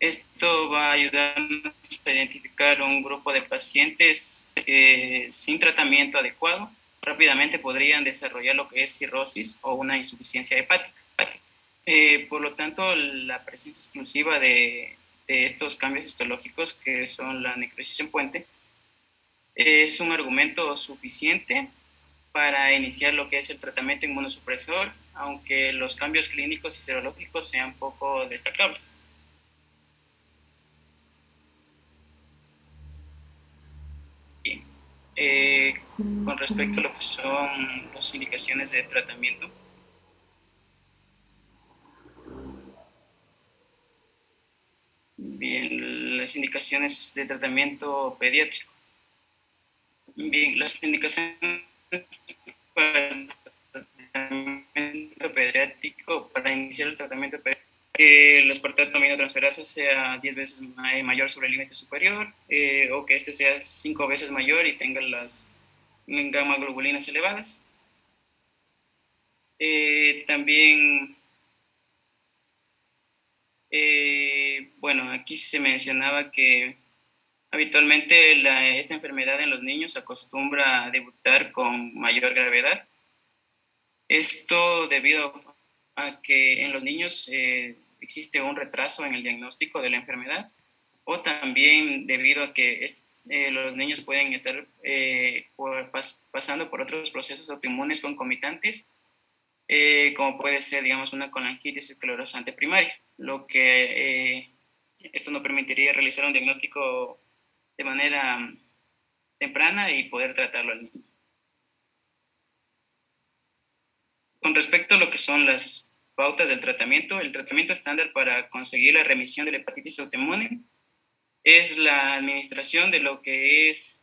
Esto va a ayudarnos a identificar un grupo de pacientes eh, sin tratamiento adecuado rápidamente podrían desarrollar lo que es cirrosis o una insuficiencia hepática. Eh, por lo tanto, la presencia exclusiva de, estos cambios histológicos, que son la necrosis en puente, es un argumento suficiente para iniciar lo que es el tratamiento inmunosupresor, aunque los cambios clínicos y serológicos sean poco destacables. Eh, con respecto a lo que son las indicaciones de tratamiento. Bien, las indicaciones de tratamiento pediátrico. Bien, las indicaciones pediátrico, para iniciar el tratamiento pediátrico, que el aspartato aminotransferasa sea 10 veces mayor sobre el límite superior eh, o que este sea 5 veces mayor y tenga las gamma globulinas elevadas. Eh, también, eh, bueno, aquí se mencionaba que habitualmente esta enfermedad en los niños acostumbra a debutar con mayor gravedad. Esto debido a que en los niños existe un retraso en el diagnóstico de la enfermedad o también debido a que eh, los niños pueden estar eh, pasando por otros procesos autoinmunes concomitantes, eh, como puede ser, digamos, una colangitis esclerosante primaria, lo que esto no permitiría realizar un diagnóstico de manera temprana y poder tratarlo al niño. Con respecto a lo que son las pautas del tratamiento. El tratamiento estándar para conseguir la remisión de la hepatitis autoinmune es la administración de lo que es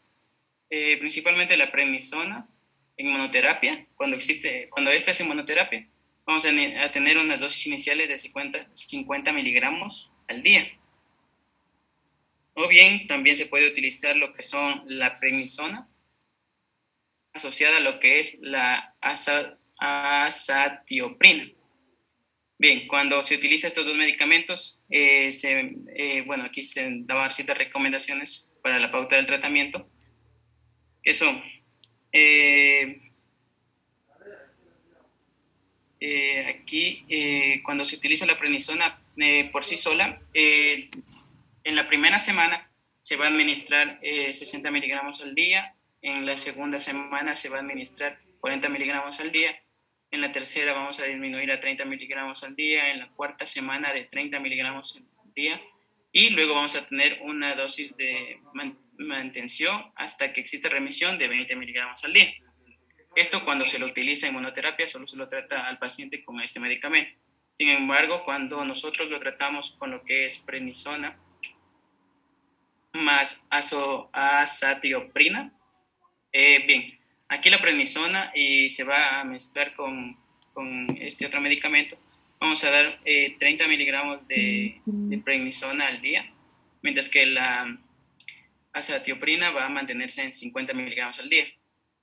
eh, principalmente la prednisona en monoterapia. Cuando, existe, cuando esta es en monoterapia, vamos a, tener unas dosis iniciales de 50, 50 miligramos al día. O bien también se puede utilizar lo que son la prednisona asociada a lo que es la azatioprina. Bien, cuando se utiliza estos dos medicamentos, eh, se, eh, bueno, aquí se daban ciertas recomendaciones para la pauta del tratamiento, que son, eh, aquí, cuando se utiliza la prednisona por sí sola, en la primera semana se va a administrar 60 miligramos al día, en la segunda semana se va a administrar 40 miligramos al día, en la tercera vamos a disminuir a 30 miligramos al día, en la cuarta semana de 30 miligramos al día y luego vamos a tener una dosis de mantención hasta que exista remisión de 20 miligramos al día. Esto cuando se lo utiliza en monoterapia solo se lo trata al paciente con este medicamento. Sin embargo, cuando nosotros lo tratamos con lo que es prednisona más azatioprina, eh, bien, Aquí la prednisona y se va a mezclar con, con este otro medicamento. Vamos a dar 30 eh, miligramos de, de, prednisona al día, mientras que la azatioprina va a mantenerse en 50 miligramos al día.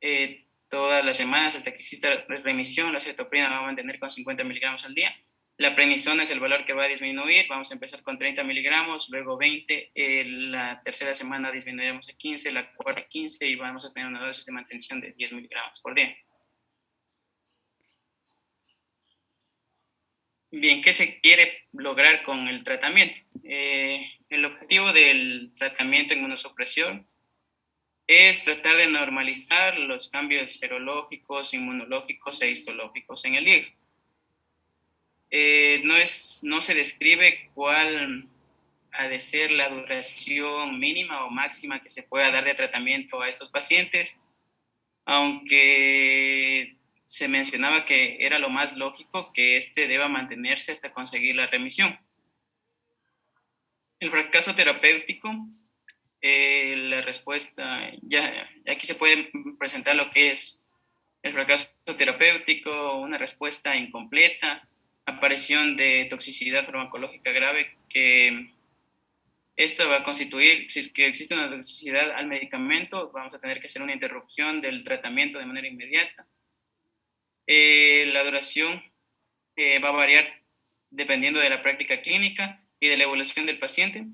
Eh, todas las semanas hasta que exista remisión, la azatioprina va a mantener con 50 miligramos al día la prednisona es el valor que va a disminuir. Vamos a empezar con 30 miligramos, luego 20. la tercera semana disminuiremos a 15, la cuarta 15 y vamos a tener una dosis de mantención de 10 miligramos por día. Bien, ¿qué se quiere lograr con el tratamiento? Eh, el objetivo del tratamiento inmunosupresión es tratar de normalizar los cambios serológicos, inmunológicos e histológicos en el hígado. Eh, no, es, no se describe cuál ha de ser la duración mínima o máxima que se pueda dar de tratamiento a estos pacientes, aunque se mencionaba que era lo más lógico que éste deba mantenerse hasta conseguir la remisión. El fracaso terapéutico, eh, la respuesta, ya aquí se puede presentar lo que es el fracaso terapéutico, una respuesta incompleta, aparición de toxicidad farmacológica grave que esto va a constituir, si es que existe una toxicidad al medicamento, vamos a tener que hacer una interrupción del tratamiento de manera inmediata. Eh, la duración eh, va a variar dependiendo de la práctica clínica y de la evolución del paciente.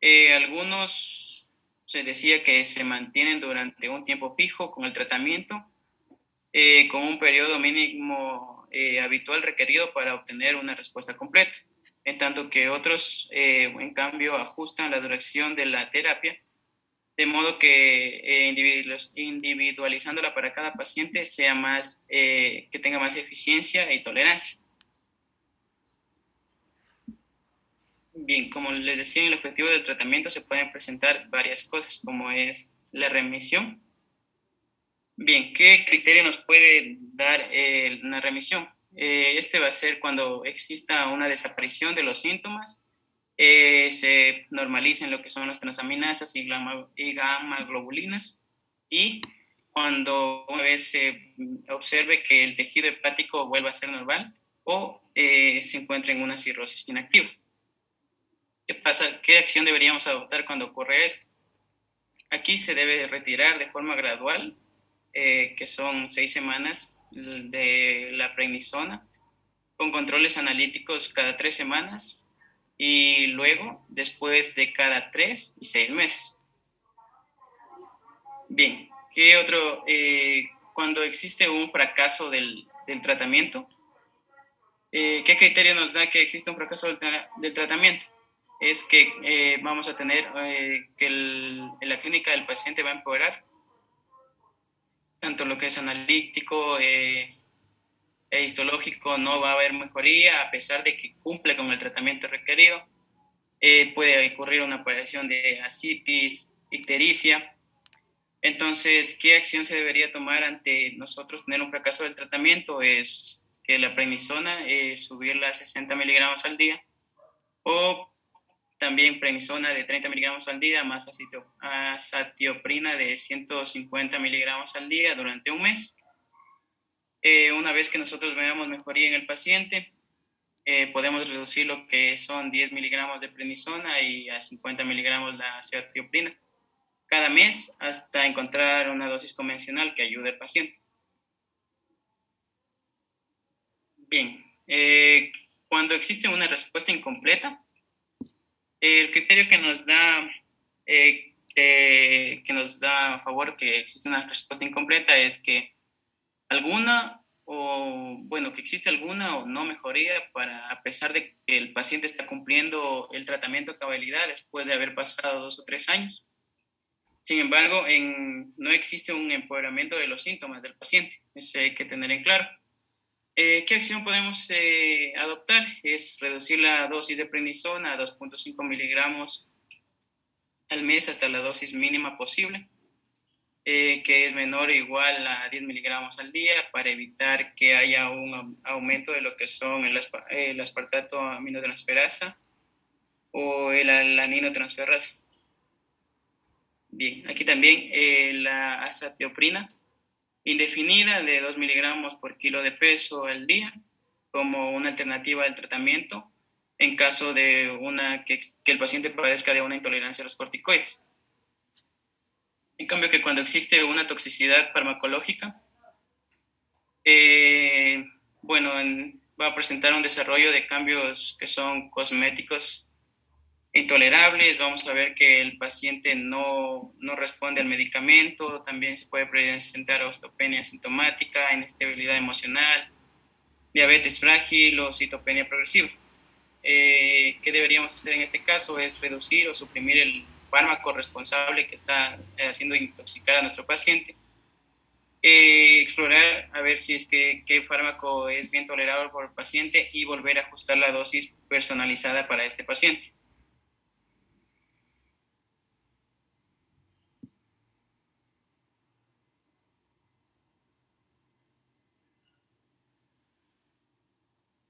Eh, algunos se decía que se mantienen durante un tiempo fijo con el tratamiento, con un periodo mínimo eh, habitual requerido para obtener una respuesta completa, en tanto que otros, eh, en cambio, ajustan la duración de la terapia de modo que eh, individualizándola para cada paciente sea más, eh, que tenga más eficiencia y tolerancia. Bien, como les decía, en el objetivo del tratamiento se pueden presentar varias cosas, como es la remisión. Bien, ¿qué criterio nos puede dar eh, una remisión? este va a ser cuando exista una desaparición de los síntomas eh, se normalicen lo que son las transaminasas y gamma, globulinas y cuando una vez se observe que el tejido hepático vuelva a ser normal o eh, se encuentre en una cirrosis inactiva. ¿Qué pasa? ¿Qué acción deberíamos adoptar cuando ocurre esto? Aquí se debe retirar de forma gradual, eh, que son seis semanas de la prednisona, con controles analíticos cada tres semanas y luego después de cada tres y seis meses. Bien, ¿qué otro? Eh, cuando existe un fracaso del, del tratamiento, eh, ¿qué criterio nos da que existe un fracaso del, del tratamiento? Es que eh, vamos a tener que en la clínica del paciente va a empeorar, tanto lo que es analítico, e histológico no va a haber mejoría a pesar de que cumple con el tratamiento requerido. Eh, puede ocurrir una aparición de asitis, ictericia. Entonces, ¿qué acción se debería tomar ante nosotros tener un fracaso del tratamiento? Es que la prednisona, es subirla a 60 miligramos al día o también prednisona de 30 miligramos al día más azatioprina de 150 miligramos al día durante un mes eh, una vez que nosotros veamos mejoría en el paciente, eh, podemos reducir lo que son 10 miligramos de prednisona y a 50 miligramos la cetioprina cada mes hasta encontrar una dosis convencional que ayude al paciente. Bien, eh, cuando existe una respuesta incompleta, el criterio que nos da que nos da a favor que existe una respuesta incompleta es que alguna o bueno, que existe alguna o no mejoría para, a pesar de que el paciente está cumpliendo el tratamiento cabalidad después de haber pasado dos o tres años. Sin embargo, no existe un empoderamiento de los síntomas del paciente, eso hay que tener en claro. Eh, ¿Qué acción podemos eh, adoptar? Es reducir la dosis de prednisona a 2.5 miligramos al mes hasta la dosis mínima posible eh, que es menor o igual a 10 miligramos al día para evitar que haya un aumento de lo que son el, el aspartato aminotransferasa o el alaninotransferasa. Bien, aquí también eh, la azatioprina indefinida de 2 miligramos por kilo de peso al día como una alternativa al tratamiento en caso de una, que, el paciente padezca de una intolerancia a los corticoides. En cambio que cuando existe una toxicidad farmacológica, eh, bueno, va a presentar un desarrollo de cambios que son cosméticos intolerables, vamos a ver que el paciente no, no responde al medicamento, también se puede presentar osteopenia sintomática, inestabilidad emocional, diabetes frágil o citopenia progresiva. Eh, ¿Qué deberíamos hacer en este caso? Es reducir o suprimir el fármaco responsable que está eh, haciendo intoxicar a nuestro paciente. Eh, explorar a ver si es que qué fármaco es bien tolerado por el paciente y volver a ajustar la dosis personalizada para este paciente.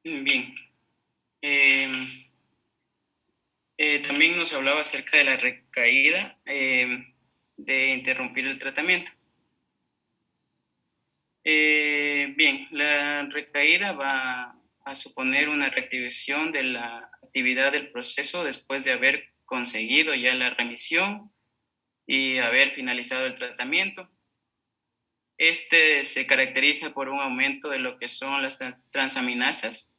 Bien. Eh, eh, también nos hablaba acerca de la recaída, eh, de interrumpir el tratamiento. Eh, bien, la recaída va a suponer una reactivación de la actividad del proceso después de haber conseguido ya la remisión y haber finalizado el tratamiento. Este se caracteriza por un aumento de lo que son las transaminasas.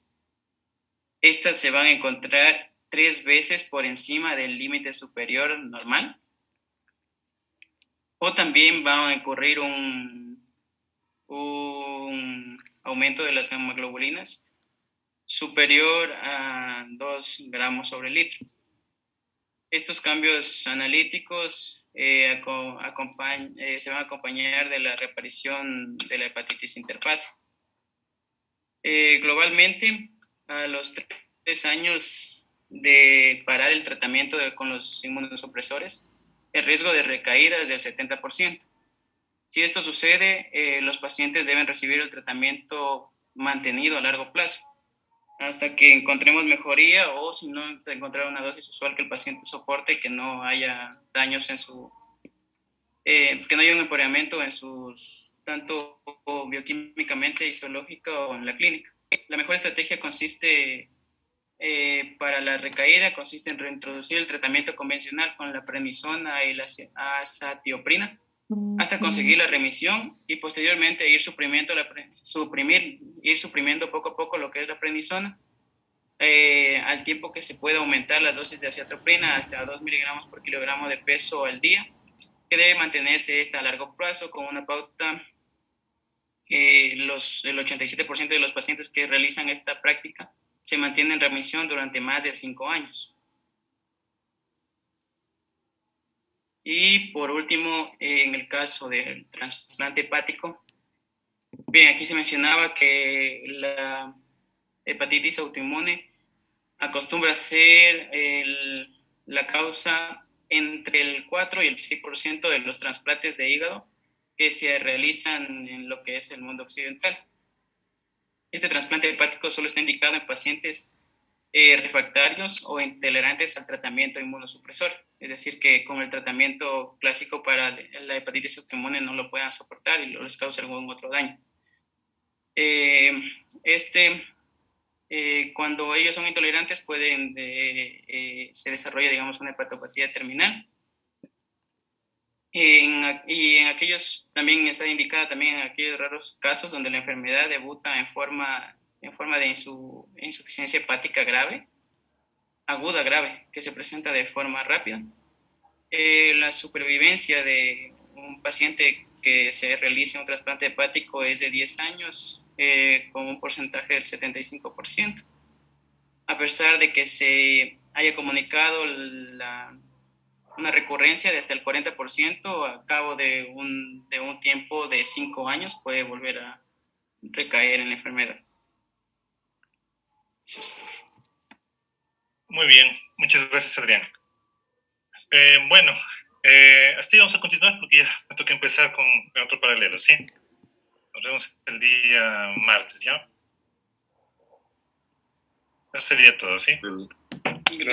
Estas se van a encontrar tres veces por encima del límite superior normal. O también va a ocurrir un, un aumento de las gamma superior a 2 gramos sobre litro. Estos cambios analíticos eh, eh, se van a acompañar de la reaparición de la hepatitis interfase. Eh, globalmente, a los tres años de parar el tratamiento con los inmunosupresores, el riesgo de recaída es del 70%. Si esto sucede, los pacientes deben recibir el tratamiento mantenido a largo plazo hasta que encontremos mejoría o si no encontrar una dosis usual que el paciente soporte que no haya daños en su eh, que no haya un empoderamiento en sus tanto bioquímicamente histológica o en la clínica la mejor estrategia consiste eh, para la recaída consiste en reintroducir el tratamiento convencional con la prednisona y la azatioprina hasta conseguir la remisión y posteriormente ir suprimiendo, la, suprimir, ir suprimiendo poco a poco lo que es la prednisona eh, al tiempo que se puede aumentar las dosis de acetoprina hasta 2 miligramos por kilogramo de peso al día, que debe mantenerse esta a largo plazo con una pauta que los, el 87% de los pacientes que realizan esta práctica se mantienen en remisión durante más de 5 años. Y por último, en el caso del trasplante hepático, bien, aquí se mencionaba que la hepatitis autoinmune acostumbra a ser la causa entre el 4 y el 6% de los trasplantes de hígado que se realizan en lo que es el mundo occidental. Este trasplante hepático solo está indicado en pacientes eh, refractarios o intolerantes al tratamiento inmunosupresor es decir, que con el tratamiento clásico para la hepatitis autoinmune no lo puedan soportar y les causa algún otro daño. Eh, este, eh, cuando ellos son intolerantes, pueden, eh, se desarrolla, digamos, una hepatopatía terminal. Y en aquellos, también está indicada también en aquellos raros casos donde la enfermedad debuta en forma, en forma de insuficiencia hepática grave, aguda grave que se presenta de forma rápida. Eh, la supervivencia de un paciente que se realice un trasplante hepático es de 10 años eh, con un porcentaje del 75%. A pesar de que se haya comunicado la, una recurrencia de hasta el 40%, a cabo de un, de un tiempo de 5 años puede volver a recaer en la enfermedad. Muy bien, muchas gracias Adrián. Eh, bueno, eh, así vamos a continuar porque ya me toca empezar con otro paralelo, ¿sí? Nos vemos el día martes, ¿ya? Eso sería todo, ¿sí? Gracias.